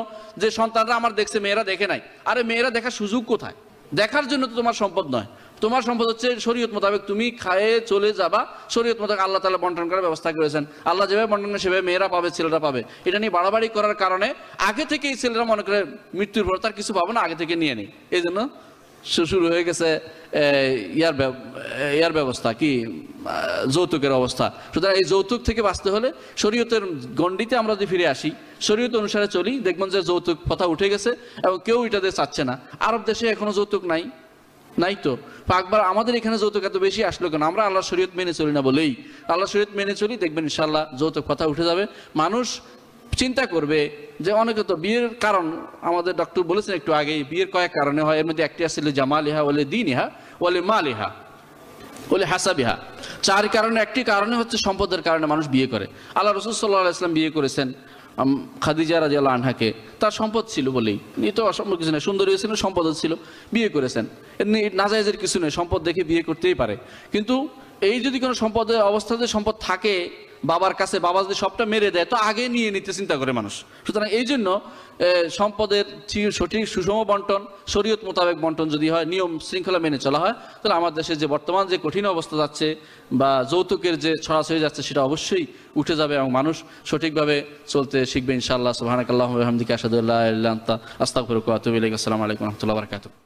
যে সন্তানরা আমার দেখছে, মেয়েরা দেখে নাই। আরে মেয়েরা দেখার সুযোগ কোথায়? দেখার জন্য তো তোমার সম্পদ নয়। তোমার সম্পদ হচ্ছে শরীয়ত মোতাবেক তুমি খায়ে চলে যাবা, শরীয়ত মোতাবেক আল্লাহ তালা বন্টন করার ব্যবস্থা করেছেন। আল্লাহ যেভাবে বন্টন করে সেভাবে মেয়েরা পাবে, ছেলেরা পাবে। এটা নিয়ে বাড়াবাড়ি করার কারণে আগে থেকেই ছেলেরা মনে করে মৃত্যুর পর তার কিছু পাবো না, আগে থেকে নিয়ে নেই। এই জন্য শুরু হয়ে গেছে ইয়ার ব্যব- ইয়ার ব্যবস্থা কি যৌতুকের অবস্থা। সুতরাং এই যৌতুক থেকে বাঁচতে হলে শরীয়তের গণ্ডিতে আমরা যদি ফিরে আসি, শরীয়ত অনুসারে চলি, দেখবেন যে যৌতুক কথা উঠে গেছে এবং কেউ এটা এটাতে চাচ্ছে না। আরব দেশে এখনও যৌতুক নাই নাই তো? আকবার, আমাদের এখানে যৌতুক এত বেশি আসলো কেন? আমরা আল্লাহ শরীয়ত মেনে চলি না বলেই। আল্লাহ শরীয়ত মেনে চলি, দেখবেন ইনশাল্লাহ যৌতুক কথা উঠে যাবে। মানুষ চিন্তা করবে যে অনেকে তো বিয়ের কারণ, আমাদের ডক্টর বলেছেন একটু আগেই, বিয়ের কয়েক কারণে হয়, এর মধ্যে একটি আসলে জামালিহা, ওলে দিন ইহা ওলে মালিহা বলে হাসাবিহা। চার কারণে, একটি কারণে হচ্ছে সম্পদের কারণে মানুষ বিয়ে করে। আল্লাহ রসুল সাল্লাহ ইসলাম বিয়ে করেছেন খাদিজা রাজি আল্লাহ আনহাকে। তার সম্পদ ছিল বলেই। এ তো অসম্ভব কিছু নেই, সুন্দরী ছিল সম্পদ ছিল, বিয়ে করেছেন। এমনি নাজাইজের কিছু নেই, সম্পদ দেখে বিয়ে করতেই পারে। কিন্তু এই যদি কোনো সম্পদের অবস্থাতে সম্পদ থাকে বাবার কাছে বাবা যদি সবটা মেরে দেয়, তো আগে নিয়ে নিতে চিন্তা করে মানুষ। সুতরাং এই জন্য সম্পদের সঠিক সুষম বন্টন, শরীয়ত মোতাবেক বন্টন যদি হয়, নিয়ম শৃঙ্খলা মেনে চলা হয়, তাহলে আমার দেশে যে বর্তমান যে কঠিন অবস্থা যাচ্ছে বা যৌতুকের যে ছড়াছড়ি যাচ্ছে, সেটা অবশ্যই উঠে যাবে এবং মানুষ সঠিকভাবে চলতে শিখবে ইনশাআল্লাহ। সুবহানাকাল্লাহু ওয়া বিহামদিকা, আশহাদু আল্লা ইলাহা ইল্লা আনতা, আস্তাগফিরুকা ওয়া আতুবু ইলাইক। আসসালামু আলাইকুম রাহমাতুল্লাহি ওয়া বারাকাতুহু।